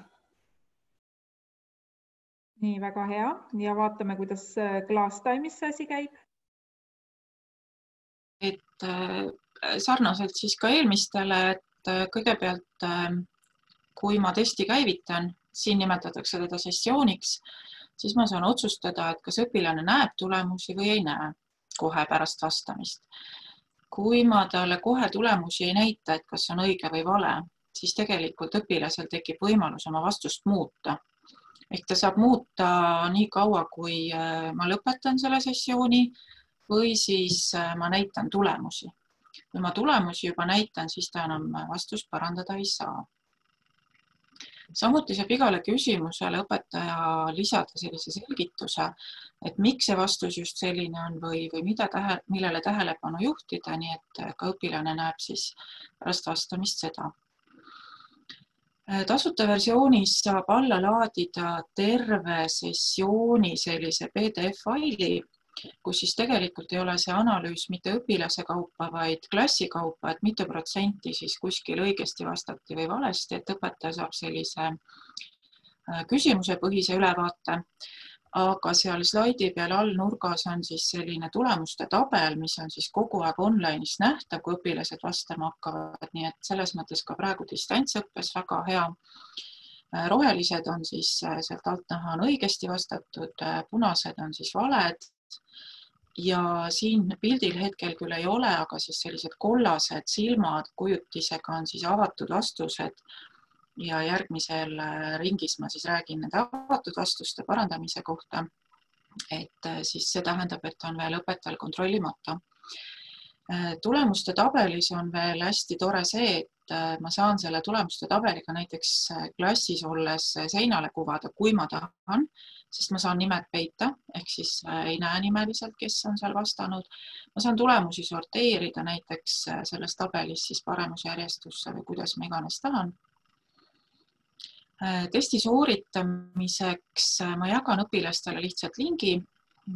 Nii väga hea ja vaatame, kuidas ClassTime'is see asi käib et äh, sarnaselt siis ka eelmistele, et äh, kõigepealt äh, kui ma testi käivitan, siin nimetatakse teda sessiooniks, siis ma saan otsustada, et kas õpilane näeb tulemusi või ei näe. kohe pärast vastamist. kui ma talle kohe tulemusi ei näita, et kas on õige või vale, siis tegelikult õpilasel tekib võimalus oma vastust muuta. Ehk ta saab muuta nii kaua, kui äh, ma lõpetan selle sessiooni või siis äh, ma näitan tulemusi. kui ma tulemusi juba näitan, siis ta enam vastust parandada ei saa samuti saab igale küsimusele õpetaja lisada sellise selgituse, et miks see vastus just selline on või, või mida tähe, millele tähelepanu juhtida, nii et ka õpilane näeb siis pärast vastamist seda. Tasuta versioonis saab alla laadida terve sessiooni sellise PDF faili kus siis tegelikult ei ole see analüüs mitte õpilase kaupa, vaid klassi kaupa, et mitu protsenti siis kuskil õigesti vastati või valesti, et õpetaja saab sellise äh, küsimusepõhise ülevaate. Aga seal slaidi peal all nurgas on siis selline tulemuste tabel, mis on siis kogu aeg online'is nähtav, kui õpilased vastama hakkavad, nii et selles mõttes ka praegu distantsõppes väga hea. Äh, rohelised on siis äh, sealt alt näha on õigesti vastatud, punased on siis valed. Ja siin pildil hetkel küll ei ole, aga siis sellised kollased silmad kujutisega on siis avatud vastused. Ja järgmisel äh, ringis ma siis räägin nende avatud vastuste parandamise kohta. et äh, siis see tähendab, et on veel õpetajal kontrollimata. Äh, tulemuste tabelis on veel hästi tore see, et ma saan selle tulemuste tabeliga näiteks klassis olles seinale kuvada, kui ma tahan sest ma saan nimed peita ehk siis ei näe nimeliselt, kes on seal vastanud. ma saan tulemusi sorteerida näiteks selles tabelis siis paremusjärjestusse või kuidas ma iganes tahan. Äh, testi sooritamiseks ma jagan õpilastele lihtsalt lingi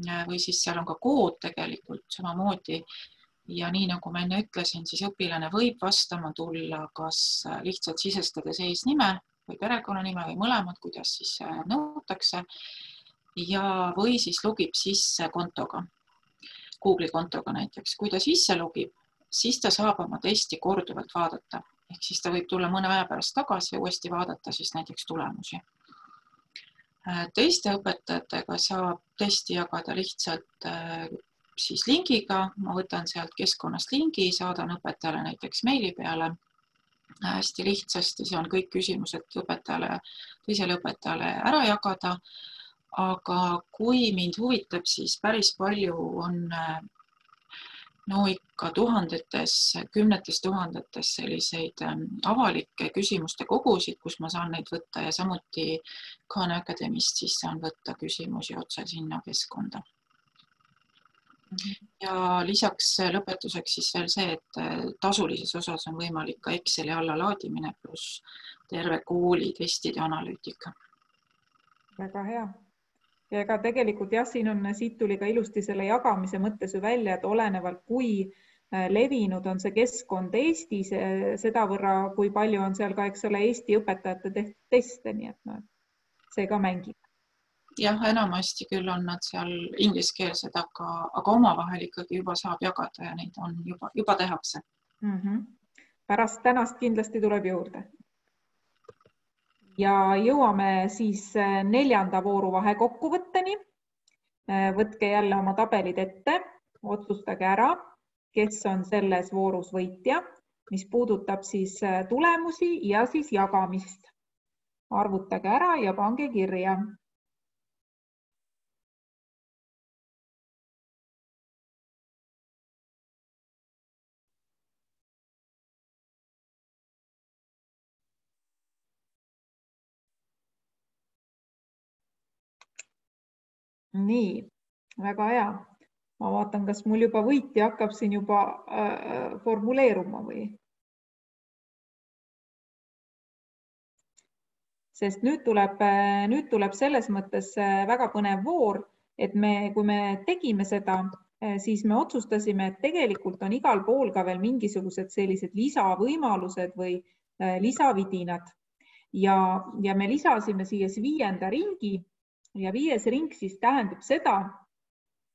või siis seal on ka kood tegelikult samamoodi ja nii nagu ma enne ütlesin, siis õpilane võib vastama tulla, kas lihtsalt sisestades eesnime või perekonnanime või mõlemad, kuidas siis äh, nõutakse. ja, või siis logib sisse kontoga, Google'i kontoga näiteks. kui ta sisse logib, siis ta saab oma testi korduvalt vaadata ehk siis ta võib tulla mõne aja pärast tagasi ja uuesti vaadata siis näiteks tulemusi. Äh, teiste õpetajatega saab testi jagada lihtsalt äh, siis lingiga, ma võtan sealt keskkonnast lingi, saadan õpetajale näiteks meili peale hästi lihtsasti, see on kõik küsimused õpetajale, teisele õpetajale ära jagada. aga kui mind huvitab, siis päris palju on no ikka tuhandetes, kümnetes tuhandetes selliseid ähm, avalikke küsimuste kogusid, kus ma saan neid võtta ja samuti Khan Academy'st siis saan võtta küsimusi otse sinna keskkonda ja lisaks lõpetuseks siis veel see, et äh, tasulises osas on võimalik ka Exceli allalaadimine pluss terve kooli testide analüütika. väga hea. Ja ega tegelikult jah, siin on, siit tuli ka ilusti selle jagamise mõttes ju välja, et olenevalt, kui äh, levinud on see keskkond Eestis, äh, sedavõrra, kui palju on seal ka, eks ole, Eesti õpetajate tehtud teste, nii et noh, see ka mängib jah, enamasti küll on nad seal ingliskeelsed, aga, aga omavahel ikkagi juba saab jagada ja neid on juba, juba tehakse mm. -hmm. pärast tänast kindlasti tuleb juurde. Ja jõuame siis äh, neljanda vooru vahekokkuvõtteni. Äh, võtke jälle oma tabelid ette, otsustage ära, kes on selles voorus võitja, mis puudutab siis äh, tulemusi ja siis jagamist. arvutage ära ja pange kirja nii, väga hea. ma vaatan, kas mul juba võitja hakkab siin juba äh, formuleeruma või? sest nüüd tuleb, nüüd tuleb selles mõttes äh, väga põnev voor, et me, kui me tegime seda, äh, siis me otsustasime, et tegelikult on igal pool ka veel mingisugused sellised lisavõimalused või äh, lisavidinad ja, ja me lisasime siia viienda ringi ja viies ring siis tähendab seda,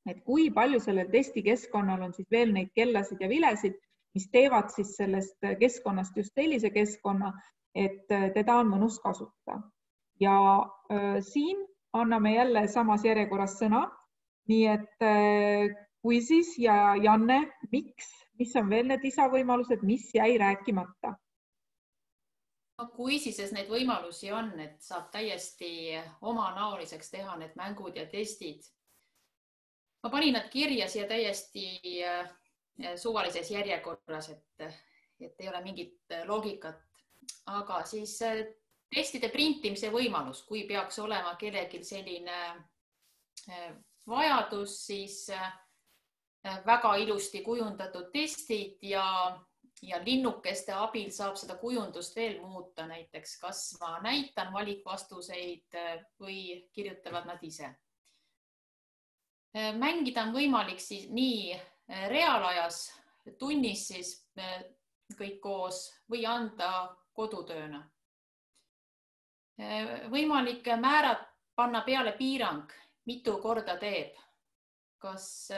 et kui palju sellel testikeskkonnal on siis veel neid kellasid ja vilesid, mis teevad siis sellest keskkonnast just sellise keskkonna, et teda on mõnus kasutada. ja äh, siin anname jälle samas järjekorras sõna. nii et äh, Kuisis ja Janne, miks, mis on veel need lisavõimalused, mis jäi rääkimata? No Quizises neid võimalusi on, et saab täiesti omanäoliseks teha need mängud ja testid. ma panin nad kirja siia täiesti äh, suvalises järjekorras, et, et ei ole mingit loogikat, aga siis äh, testide printimise võimalus, kui peaks olema kellelgi selline äh, vajadus, siis väga ilusti kujundatud testid ja ja linnukeste abil saab seda kujundust veel muuta, näiteks kas ma näitan valikvastuseid äh, või kirjutavad nad ise. Äh, mängida on võimalik siis nii äh, reaalajas, tunnis siis kõik koos või anda kodutööna. võimalik määrata, panna peale piirang, mitu korda teeb. kas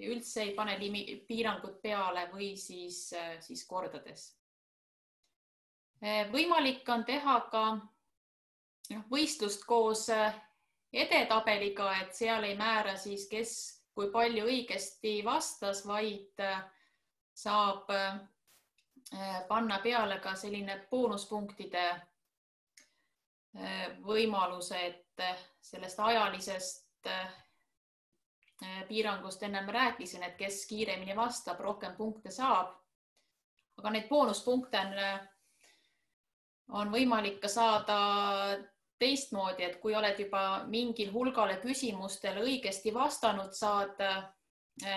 üldse ei pane limi, piirangut peale või siis, siis kordades. võimalik on teha ka noh, võistlust koos edetabeliga, et seal ei määra siis, kes kui palju õigesti vastas, vaid saab panna peale ka selline boonuspunktide võimaluse, et sellest ajalisest Äh, piirangust ennem rääkisin, et kes kiiremini vastab, rohkem punkte saab. aga neid boonuspunkte on, äh, on võimalik ka saada teistmoodi, et kui oled juba mingil hulgale küsimustele õigesti vastanud, saad äh,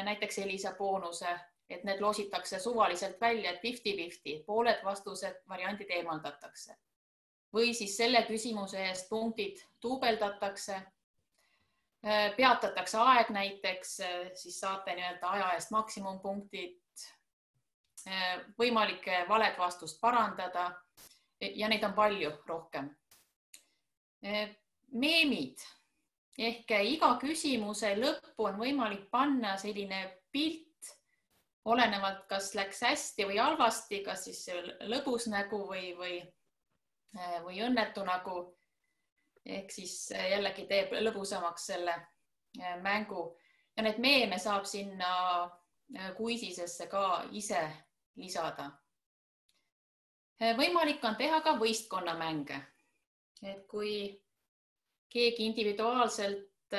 näiteks sellise boonuse, et need loositakse suvaliselt välja, et fifty-fifty, pooled vastused, variandid eemaldatakse. või siis selle küsimuse eest punktid duubeldatakse Äh, peatatakse aeg näiteks, äh, siis saate nii-öelda aja eest maksimumpunktid, äh, võimalikke valed vastust parandada ja neid on palju rohkem. meemid ehk iga küsimuse lõppu on võimalik panna selline pilt, olenevalt, kas läks hästi või halvasti, kas siis lõbus nägu või, või, või õnnetu nägu ehk siis äh, jällegi teeb lõbusamaks selle äh, mängu ja need meeme saab sinna kuisisesse äh, ka ise lisada. võimalik on teha ka võistkonnamänge, et kui keegi individuaalselt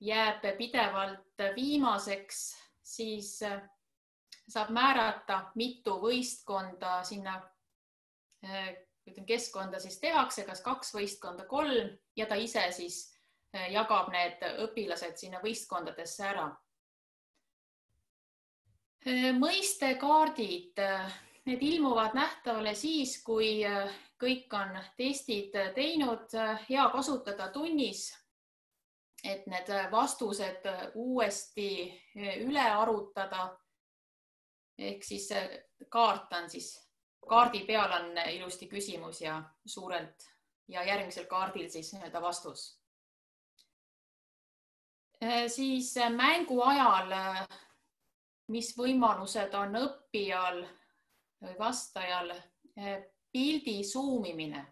jääb pidevalt viimaseks, siis saab määrata mitu võistkonda sinna ütleme, keskkonda siis tehakse, kas kaks võistkonda, kolm ja ta ise siis eh, jagab need õpilased sinna võistkondadesse ära. Eh, mõistekaardid, eh, need ilmuvad nähtavale siis, kui kõik on testid teinud, hea kasutada tunnis. et need vastused uuesti üle arutada. ehk siis kaart on siis kaardi peal on ilusti küsimus ja suurelt ja järgmisel kaardil siis nii-öelda vastus. Äh, siis äh, mängu ajal, äh, mis võimalused on õppijal või vastajal, pildi suumimine.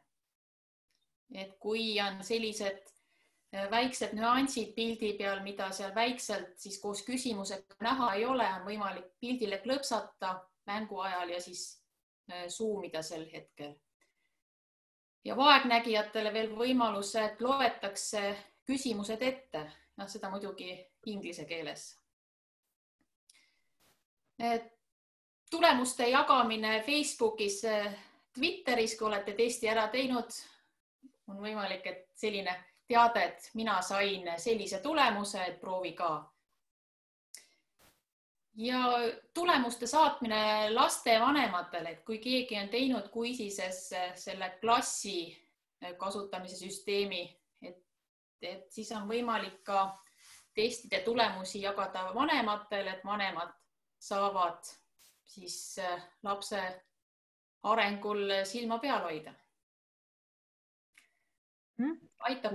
et kui on sellised väiksed nüansid pildi peal, mida seal väikselt siis koos küsimusega näha ei ole, on võimalik pildile klõpsata mängu ajal ja siis suumida äh, sel hetkel. ja vaegnägijatele veel võimalus, et loetakse küsimused ette, noh, seda muidugi inglise keeles. tulemuste jagamine Facebookis, äh, Twitteris, kui olete testi ära teinud, on võimalik, et selline teade, et mina sain sellise tulemuse, et proovi ka ja tulemuste saatmine lastevanematele, et kui keegi on teinud Quizises selle klassi kasutamise süsteemi, et, et siis on võimalik ka testide tulemusi jagada vanematele, et vanemad saavad siis äh, lapse arengul silma peal hoida. Hmm? aitab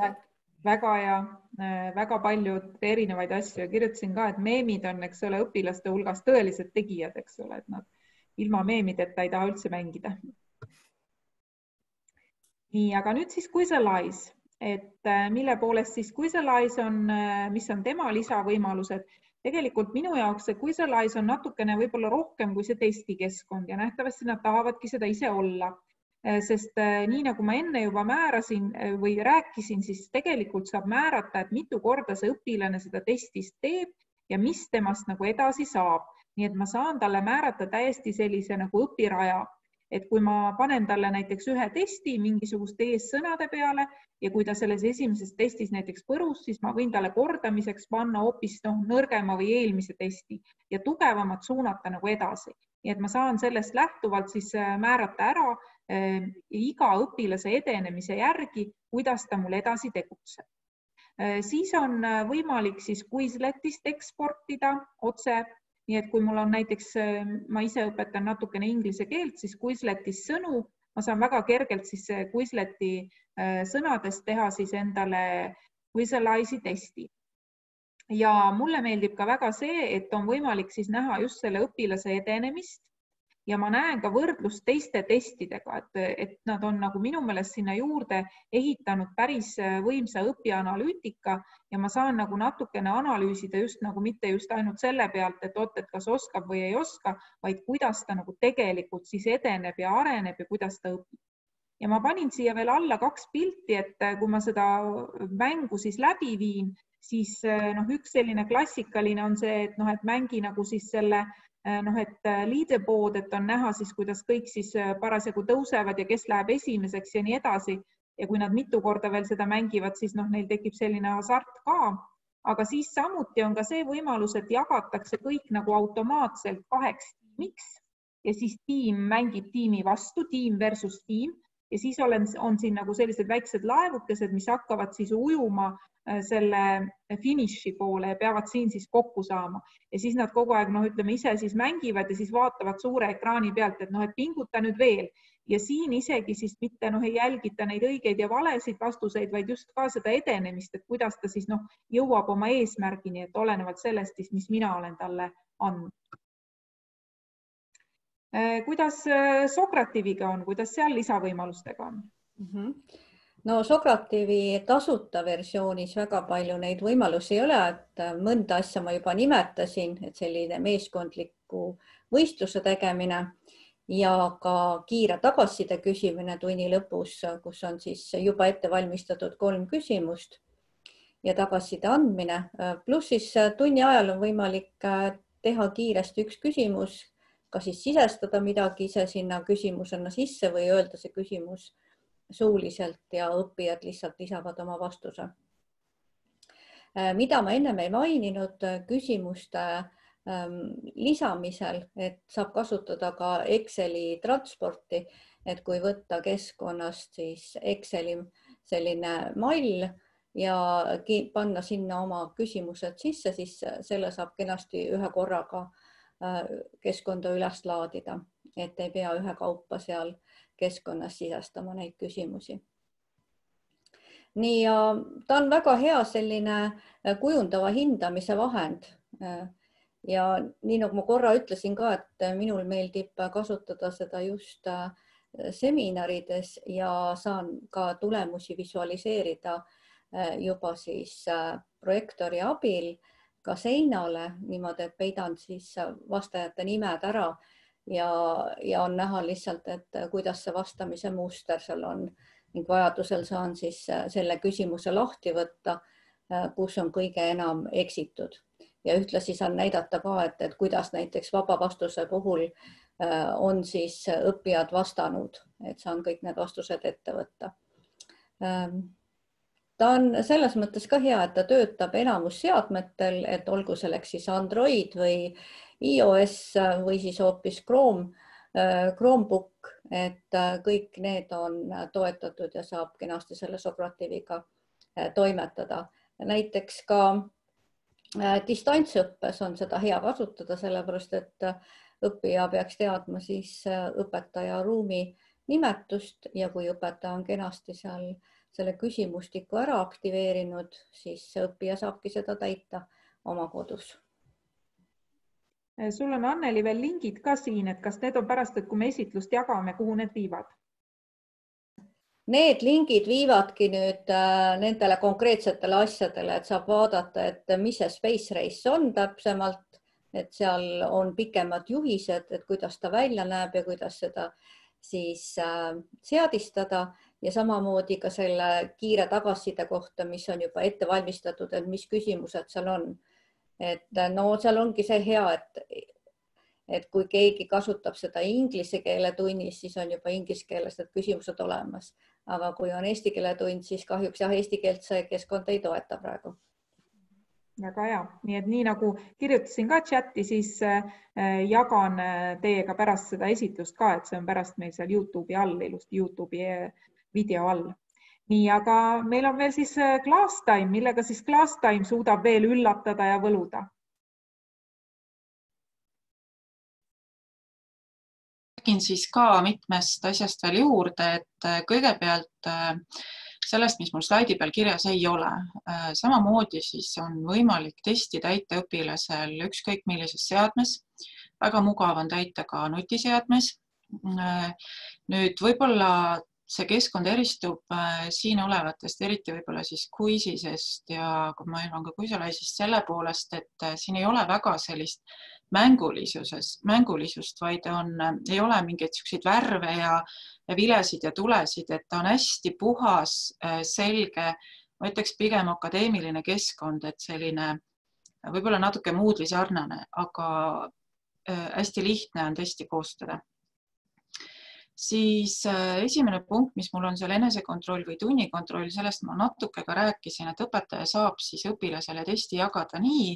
väga hea, äh, väga paljud erinevaid asju ja kirjutasin ka, et meemid on, eks ole, õpilaste hulgas tõelised tegijad, eks ole, et nad ilma meemideta ei taha üldse mängida. nii, aga nüüd siis Quizalize, et äh, mille poolest siis Quizalize on, äh, mis on tema lisavõimalused. tegelikult minu jaoks see Quizalize on natukene võib-olla rohkem kui see testikeskkond ja nähtavasti nad tahavadki seda ise olla. Sest nii nagu ma enne juba määrasin või rääkisin, siis tegelikult saab määrata, et mitu korda see õpilane seda testist teeb ja mis temast nagu edasi saab. nii et ma saan talle määrata täiesti sellise nagu õpiraja et kui ma panen talle näiteks ühe testi mingisuguste eessõnade peale ja kui ta selles esimeses testis näiteks põrus, siis ma võin talle kordamiseks panna hoopis noh, nõrgema või eelmise testi ja tugevamat suunata nagu edasi. nii et ma saan sellest lähtuvalt siis äh, määrata ära äh, iga õpilase edenemise järgi, kuidas ta mul edasi tegutseb. Äh, siis on äh, võimalik siis Quizletist eksportida otse. Nii et kui mul on näiteks, äh, ma ise õpetan natukene inglise keelt, siis Quizletis sõnu, ma saan väga kergelt siis Quizleti äh, sõnadest teha siis endale Quizalize'i testi. ja mulle meeldib ka väga see, et on võimalik siis näha just selle õpilase edenemist ja ma näen ka võrdlust teiste testidega, et, et nad on nagu minu meelest sinna juurde ehitanud päris äh, võimsa õpianalüütika ja ma saan nagu natukene analüüsida just nagu mitte just ainult selle pealt, et oot, et kas oskab või ei oska, vaid kuidas ta nagu tegelikult siis edeneb ja areneb ja kuidas ta õpib. ja ma panin siia veel alla kaks pilti, et äh, kui ma seda mängu siis läbi viin, siis äh, noh, üks selline klassikaline on see, et noh, et mängi nagu siis selle äh, noh, et äh, leaderboard, et on näha siis, kuidas kõik siis äh, parasjagu tõusevad ja kes läheb esimeseks ja nii edasi. ja kui nad mitu korda veel seda mängivad, siis noh, neil tekib selline hasart ka. aga siis samuti on ka see võimalus, et jagatakse kõik nagu automaatselt kaheks tiimiks ja siis tiim mängib tiimi vastu, tiim versus tiim ja siis olen, on siin nagu sellised väiksed laevukesed, mis hakkavad siis ujuma Äh, selle finiši poole ja peavad siin siis kokku saama ja siis nad kogu aeg noh, ütleme ise siis mängivad ja siis vaatavad suure ekraani pealt, et noh, et pinguta nüüd veel ja siin isegi siis mitte noh, ei jälgita neid õigeid ja valesid vastuseid, vaid just ka seda edenemist, et kuidas ta siis noh, jõuab oma eesmärgini, et olenevalt sellest siis, mis mina olen talle andnud. Äh, kuidas äh, Sokrativiga on, kuidas seal lisavõimalustega on mm? -hmm no Sokrativi tasuta versioonis väga palju neid võimalusi ei ole, et äh, mõnda asja ma juba nimetasin, et selline meeskondliku võistluse tegemine ja ka kiire tagasiside küsimine tunni lõpus, kus on siis juba ette valmistatud kolm küsimust ja tagasiside andmine. pluss siis äh, tunni ajal on võimalik äh, teha kiiresti üks küsimus, kas siis sisestada midagi ise sinna küsimusena sisse või öelda see küsimus suuliselt ja õppijad lihtsalt lisavad oma vastuse. Äh, mida ma ennem ei maininud äh, küsimuste ähm, lisamisel, et saab kasutada ka Exceli transporti, et kui võtta keskkonnast siis Exceli selline mall ja panna sinna oma küsimused sisse, siis selle saab kenasti ühe korraga äh, keskkonda üles laadida, et ei pea ühekaupa seal keskkonnas sisestama neid küsimusi. nii ja ta on väga hea selline äh, kujundava hindamise vahend. Äh, ja nii nagu ma korra ütlesin ka, et minul meeldib kasutada seda just äh, seminarides ja saan ka tulemusi visualiseerida juba siis projektori abil ka seinale niimoodi, et peidan siis vastajate nimed ära ja, ja on näha lihtsalt, et kuidas see vastamise muster seal on ning vajadusel saan siis äh, selle küsimuse lahti võtta, äh, kus on kõige enam eksitud ja ühtlasi saan näidata ka, et, et kuidas näiteks vaba vastuse puhul äh, on siis õppijad vastanud, et saan kõik need vastused ette võtta. Ähm, ta on selles mõttes ka hea, et ta töötab enamus seadmetel, et olgu selleks siis Android või iOS või siis hoopis Chrome, äh, Chromebook, et äh, kõik need on toetatud ja saab kenasti selle Socrativiga äh, toimetada. näiteks ka distantsõppes on seda hea kasutada, sellepärast et õppija peaks teadma siis õpetaja ruumi nimetust ja kui õpetaja on kenasti seal selle küsimustiku ära aktiveerinud, siis õppija saabki seda täita oma kodus sul on Anneli veel lingid ka siin, et kas need on pärast, et kui me esitlust jagame, kuhu need viivad? need lingid viivadki nüüd äh, nendele konkreetsetele asjadele, et saab vaadata, et mis see Space Race on täpsemalt, et seal on pikemad juhised, et kuidas ta välja näeb ja kuidas seda siis äh, seadistada ja samamoodi ka selle kiire tagasiside kohta, mis on juba ette valmistatud, et mis küsimused seal on. Et no seal ongi see hea, et et kui keegi kasutab seda inglise keele tunnis, siis on juba inglise keeles need küsimused olemas, aga kui on eesti keele tund, siis kahjuks jah, eesti keelt see keskkond ei toeta praegu. väga hea, nii et nii nagu kirjutasin ka chati, siis äh, jagan äh, teiega pärast seda esitlust ka, et see on pärast meil seal Youtube'i all ilusti Youtube'i äh, video all nii, aga meil on veel siis Glass Time, millega siis Glass Time suudab veel üllatada ja võluda räägin siis ka mitmest asjast veel juurde, et äh, kõigepealt äh, sellest, mis mul slaidi peal kirjas ei ole. Äh, samamoodi siis on võimalik testi täita õpilasel ükskõik millises seadmes. väga mugav on täita ka nutiseadmes. nüüd võib-olla see keskkond eristub siin olevatest, eriti võib-olla siis Quizzisest ja ma arvan ka Quizalize'ist selle poolest, et siin ei ole väga sellist mängulisuses, mängulisust, vaid on, ei ole mingeid niisuguseid värve ja, ja vilesid ja tulesid, et ta on hästi puhas, äh, selge, ma ütleks pigem akadeemiline keskkond, et selline võib-olla natuke Moodle'i sarnane, aga äh, hästi lihtne on testi koostada siis äh, esimene punkt, mis mul on seal enesekontroll või tunnikontroll, sellest ma natuke ka rääkisin, et õpetaja saab siis õpilasele testi jagada nii,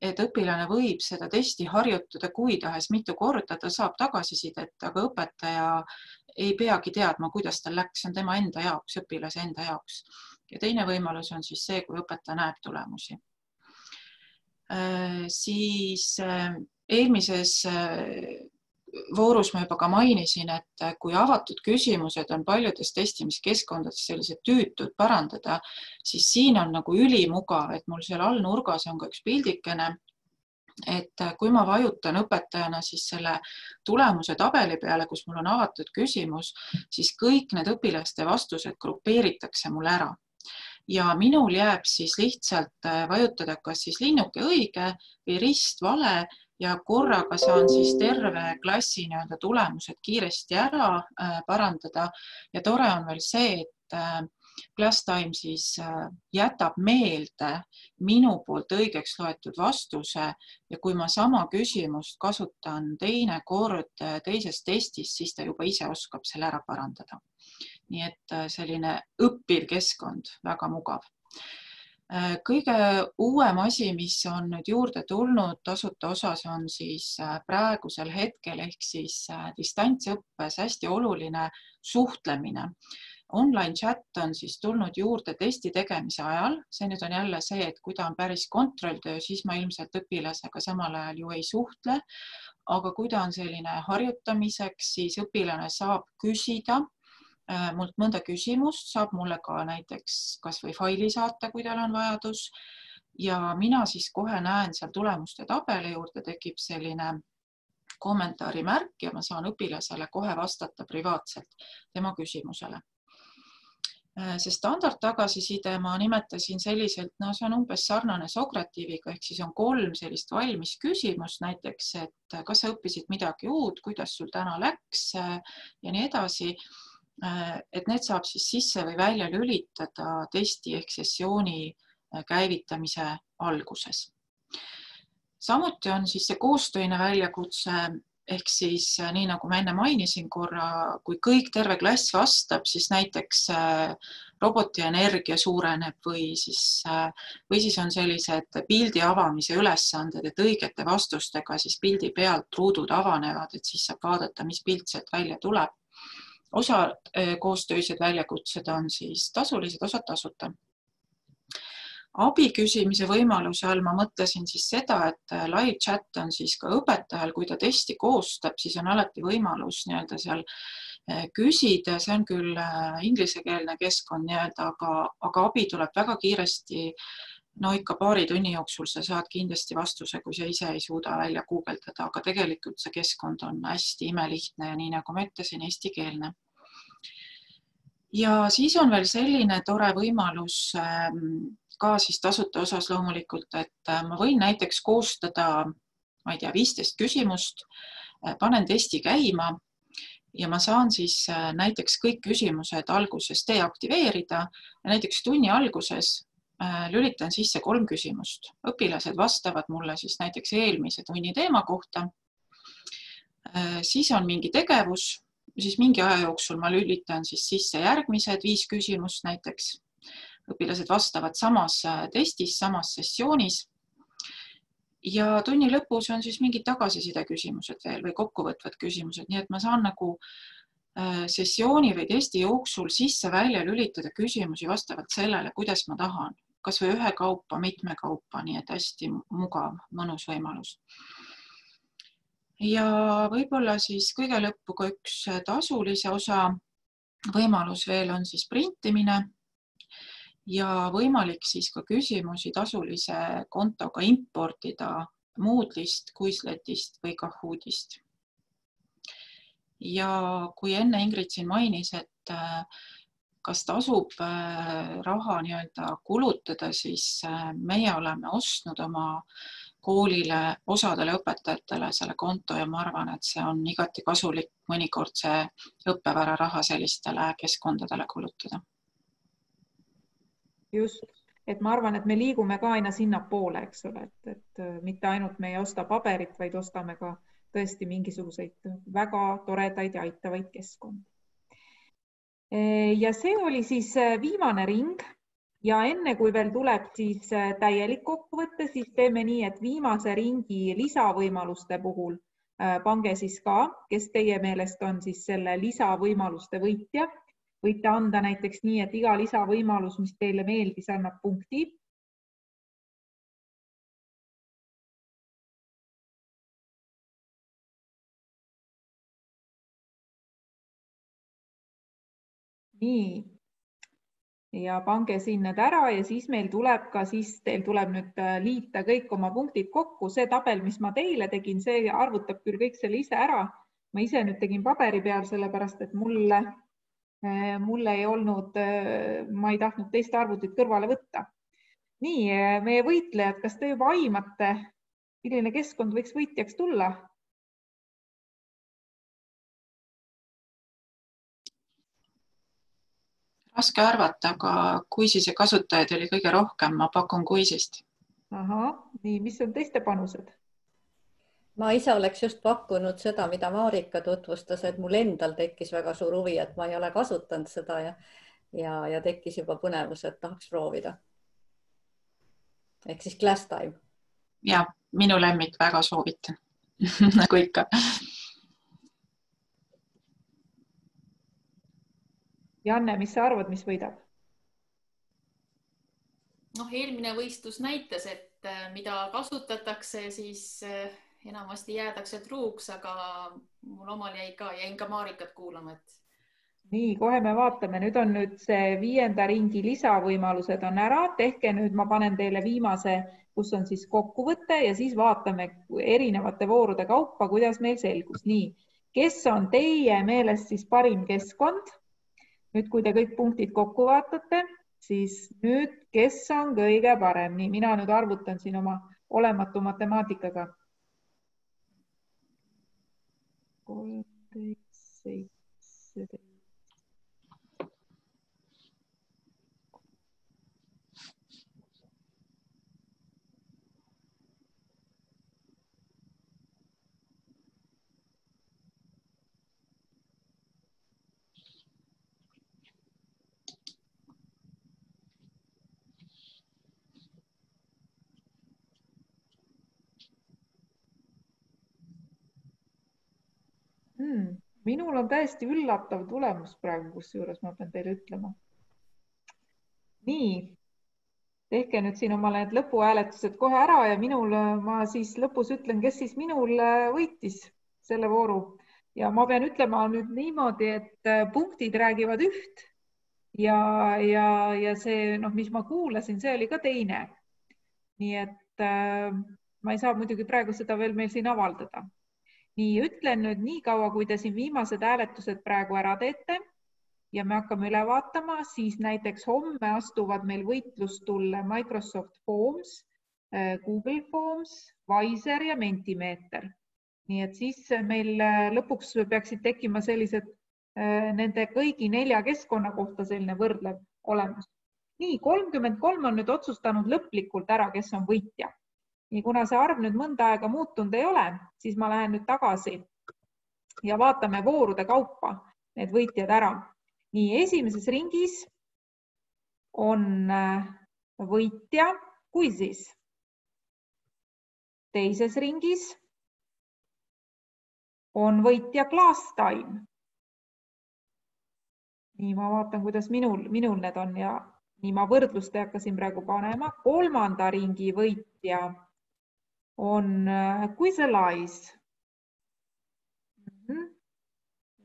et õpilane võib seda testi harjutada kui tahes mitu korda, ta saab tagasisidet, aga õpetaja ei peagi teadma, kuidas tal läks, see on tema enda jaoks, õpilase enda jaoks. ja teine võimalus on siis see, kui õpetaja näeb tulemusi. Äh, siis äh, eelmises voorus ma juba ka mainisin, et kui avatud küsimused on paljudes testimiskeskkondades sellised tüütud parandada, siis siin on nagu ülimugav, et mul seal all nurgas on ka üks pildikene. et kui ma vajutan õpetajana siis selle tulemuse tabeli peale, kus mul on avatud küsimus, siis kõik need õpilaste vastused grupeeritakse mul ära ja minul jääb siis lihtsalt vajutada, kas siis linnuke õige või rist vale ja korraga saan siis terve klassi nii-öelda tulemused kiiresti ära äh, parandada. Ja tore on veel see, et äh, ClassTime siis äh, jätab meelde minu poolt õigeks loetud vastuse. Ja kui ma sama küsimust kasutan teinekord teises testis, siis ta juba ise oskab selle ära parandada. nii et selline õppiv keskkond, väga mugav. Äh, kõige uuem asi, mis on nüüd juurde tulnud tasuta osas, on siis äh, praegusel hetkel ehk siis äh, distantsõppes hästi oluline suhtlemine. Online chat on siis tulnud juurde testi tegemise ajal, see nüüd on jälle see, et kui ta on päris kontrolltöö, siis ma ilmselt õpilasega samal ajal ju ei suhtle. aga kui ta on selline harjutamiseks, siis õpilane saab küsida Äh, mult mõnda küsimust, saab mulle ka näiteks kasvõi faili saata, kui tal on vajadus. ja mina siis kohe näen seal tulemuste tabeli juurde tekib selline kommentaari märk ja ma saan õpilasele kohe vastata privaatselt tema küsimusele. Äh, see standard tagasiside ma nimetasin selliselt, no see on umbes sarnane Sokratiiviga ehk siis on kolm sellist valmis küsimust, näiteks, et kas sa õppisid midagi uut, kuidas sul täna läks äh, ja nii edasi Äh, et need saab siis sisse või välja lülitada testi ehk sessiooni äh, käivitamise alguses. samuti on siis see koostöine väljakutse ehk siis äh, nii nagu ma enne mainisin korra, kui kõik terve klass vastab, siis näiteks roboti energia suureneb või siis, või siis on sellised pildi avamise ülesanded, et õigete vastustega siis pildi pealt ruudud avanevad, et siis saab vaadata, mis pilt sealt välja tuleb osa eh, koostöised väljakutsed on siis tasulised, osad tasuta. abi küsimise võimaluse all ma mõtlesin siis seda, et eh, live chat on siis ka õpetajal, kui ta testi koostab, siis on alati võimalus nii-öelda seal eh, küsida, see on küll inglisekeelne keskkond nii-öelda, aga, aga abi tuleb väga kiiresti no ikka paari tunni jooksul sa saad kindlasti vastuse, kui sa ise ei suuda välja guugeldada, aga tegelikult see keskkond on hästi imelihtne ja nii nagu ma ütlesin, eestikeelne. ja siis on veel selline tore võimalus ähm, ka siis tasuta osas loomulikult, et äh, ma võin näiteks koostada, ma ei tea, viisteist küsimust, äh, panen testi käima ja ma saan siis äh, näiteks kõik küsimused alguses deaktiveerida näiteks tunni alguses lülitan sisse kolm küsimust. õpilased vastavad mulle siis näiteks eelmise tunni teema kohta. siis on mingi tegevus, siis mingi aja jooksul ma lülitan siis sisse järgmised viis küsimust näiteks. õpilased vastavad samas äh, testis, samas sessioonis. ja tunni lõpus on siis mingid tagasiside küsimused veel või kokkuvõtvad küsimused, nii et ma saan nagu äh, sessiooni või testi jooksul sisse-välja lülitada küsimusi vastavalt sellele, kuidas ma tahan, kasvõi ühekaupa, mitmekaupa, nii et hästi mugav, mõnus võimalus ja võib-olla siis kõige lõppu ka üks tasulise osa võimalus veel on siis printimine ja võimalik siis ka küsimusi tasulise kontoga importida Moodle'ist, Quizletist või Kahootist. ja kui enne Ingrid siin mainis, et äh, kas tasub äh, raha nii-öelda kulutada, siis äh, meie oleme ostnud oma koolile, osadele õpetajatele selle konto ja ma arvan, et see on igati kasulik mõnikord see õppevara raha sellistele keskkondadele kulutada. just, et ma arvan, et me liigume ka aina sinnapoole, eks ole, et, et äh, mitte ainult me ei osta paberit, vaid ostame ka tõesti mingisuguseid väga toredaid ja aitavaid keskkondi. Ja see oli siis äh, viimane ring ja enne kui veel tuleb siis äh, täielik kokkuvõte, siis teeme nii, et viimase ringi lisavõimaluste puhul pange siis ka, kes teie meelest on siis selle lisavõimaluste võitja. võite anda näiteks nii, et iga lisavõimalus, mis teile meeldis, annab punkti nii, ja pange siin need ära ja siis meil tuleb ka, siis teil tuleb nüüd äh, liita kõik oma punktid kokku. see tabel, mis ma teile tegin, see arvutab küll kõik selle ise ära. ma ise nüüd tegin paberi peal, sellepärast et mulle, äh, mul ei olnud, äh, ma ei tahtnud teist arvutit kõrvale võtta. nii, meie võitlejad, kas te juba aimate, milline keskkond võiks võitjaks tulla? Raske arvata, aga Kuisise kasutajaid oli kõige rohkem, ma pakun Kuisist. ahah, nii, mis on teiste panused? ma ise oleks just pakkunud seda, mida Marika tutvustas, et mul endal tekkis väga suur huvi, et ma ei ole kasutanud seda ja ja, ja tekkis juba põnevus, et tahaks proovida. ehk siis Glass Time. ja minu lemmik, väga soovitan nagu ikka Janne, mis sa arvad, mis võidab? noh, eelmine võistlus näitas, et äh, mida kasutatakse, siis äh, enamasti jäädakse truuks, aga mul omal jäi ka, jäin ka Marikat kuulama, et. nii, kohe me vaatame, nüüd on nüüd see viienda ringi lisavõimalused on ära, tehke nüüd, ma panen teile viimase, kus on siis kokkuvõte ja siis vaatame erinevate voorude kaupa, kuidas meil selgus. nii, kes on teie meelest siis parim keskkond nüüd, kui te kõik punktid kokku vaatate, siis nüüd, kes on kõige parem, nii mina nüüd arvutan siin oma olematu matemaatikaga. kolmteist, seitseteist. Hmm,. minul on täiesti üllatav tulemus praegu, kusjuures ma pean teile ütlema. nii, tehke nüüd siin omale need lõpuhääletused kohe ära ja minul, ma siis lõpus ütlen, kes siis minul äh, võitis selle vooru ja ma pean ütlema nüüd niimoodi, et äh, punktid räägivad üht ja, ja, ja see, noh, mis ma kuulasin, see oli ka teine. nii et äh, ma ei saa muidugi praegu seda veel meil siin avaldada nii ütlen nüüd nii kaua, kui te siin viimased hääletused praegu ära teete, ja me hakkame üle vaatama, siis näiteks homme astuvad meil võitlustulle Microsoft Forms, äh, Google Forms, Wiser ja Mentimeter. nii et siis meil lõpuks peaksid tekkima sellised nende kõigi nelja keskkonna kohta selline võrdlev olemus. nii kolmkümmend kolm on nüüd otsustanud lõplikult ära, kes on võitja. Nii kuna see arv nüüd mõnda aega muutunud ei ole, siis ma lähen nüüd tagasi ja vaatame voorude kaupa need võitjad ära. nii esimeses ringis on äh, võitja Quizzis. teises ringis on võitja Glassstime. nii ma vaatan, kuidas minul, minul need on ja nii ma võrdlust ei hakka siin praegu panema. kolmanda ringi võitja on äh, Quizalize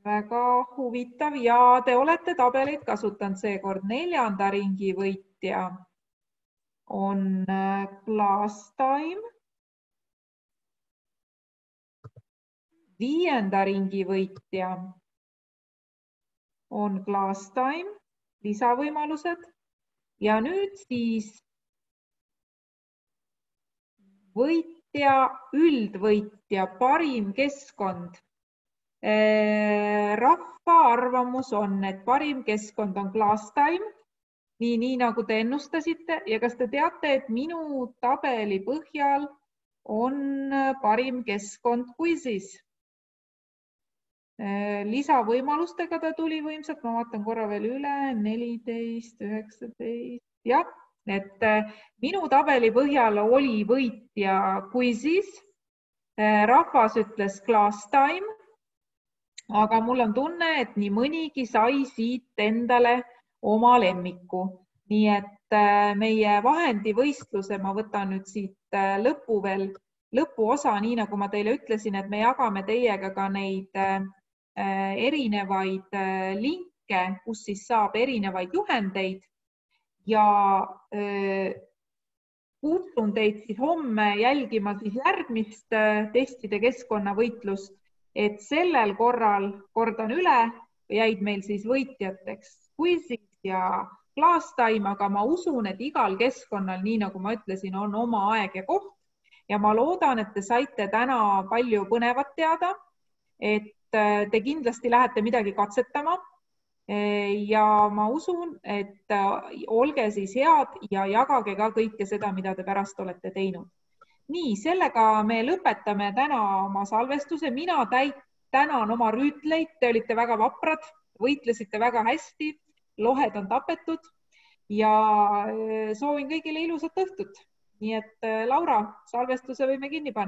väga huvitav. Ja te olete tabeleid kasutanud seekord. neljanda ringi võitja. On äh, Time. viienda ringi võitja. On Glass Time, lisavõimalused. Ja nüüd siis võitja, üldvõitja, parim keskkond. Äh, rahva arvamus on, et parim keskkond on Glasstime, nii, nii nagu te ennustasite. Ja kas te teate, et minu tabeli põhjal on parim keskkond Quizis? Äh, lisavõimalustega ta tuli võimsalt, ma vaatan korra veel üle, neliteist, üheksateist, jah, et äh, minu tabeli põhjal oli võitja Quizis. rahvas ütles Glasstime aga mul on tunne, et nii mõnigi sai siit endale oma lemmiku, nii et äh, meie vahendivõistluse ma võtan nüüd siit äh, lõpu veel, lõpuosa, nii nagu ma teile ütlesin, et me jagame teiega ka neid äh, erinevaid linke, kus siis saab erinevaid juhendeid ja kutsun teid siis homme jälgima siis järgmist testide keskkonnavõitlust et sellel korral, kordan üle, jäid meil siis võitjateks Quizis ja Glassstime, aga ma usun, et igal keskkonnal, nii nagu ma ütlesin, on oma aeg ja koht ja ma loodan, et te saite täna palju põnevat teada, et te kindlasti lähete midagi katsetama. Ja ma usun, et äh, olge siis head ja jagage ka kõike seda, mida te pärast olete teinud nii, sellega me lõpetame täna oma salvestuse. mina täit-, tänan oma rüütleid, te olite väga vaprad, võitlesite väga hästi, lohed on tapetud ja äh, soovin kõigile ilusat õhtut. nii et äh, Laura, salvestuse võime kinni panna.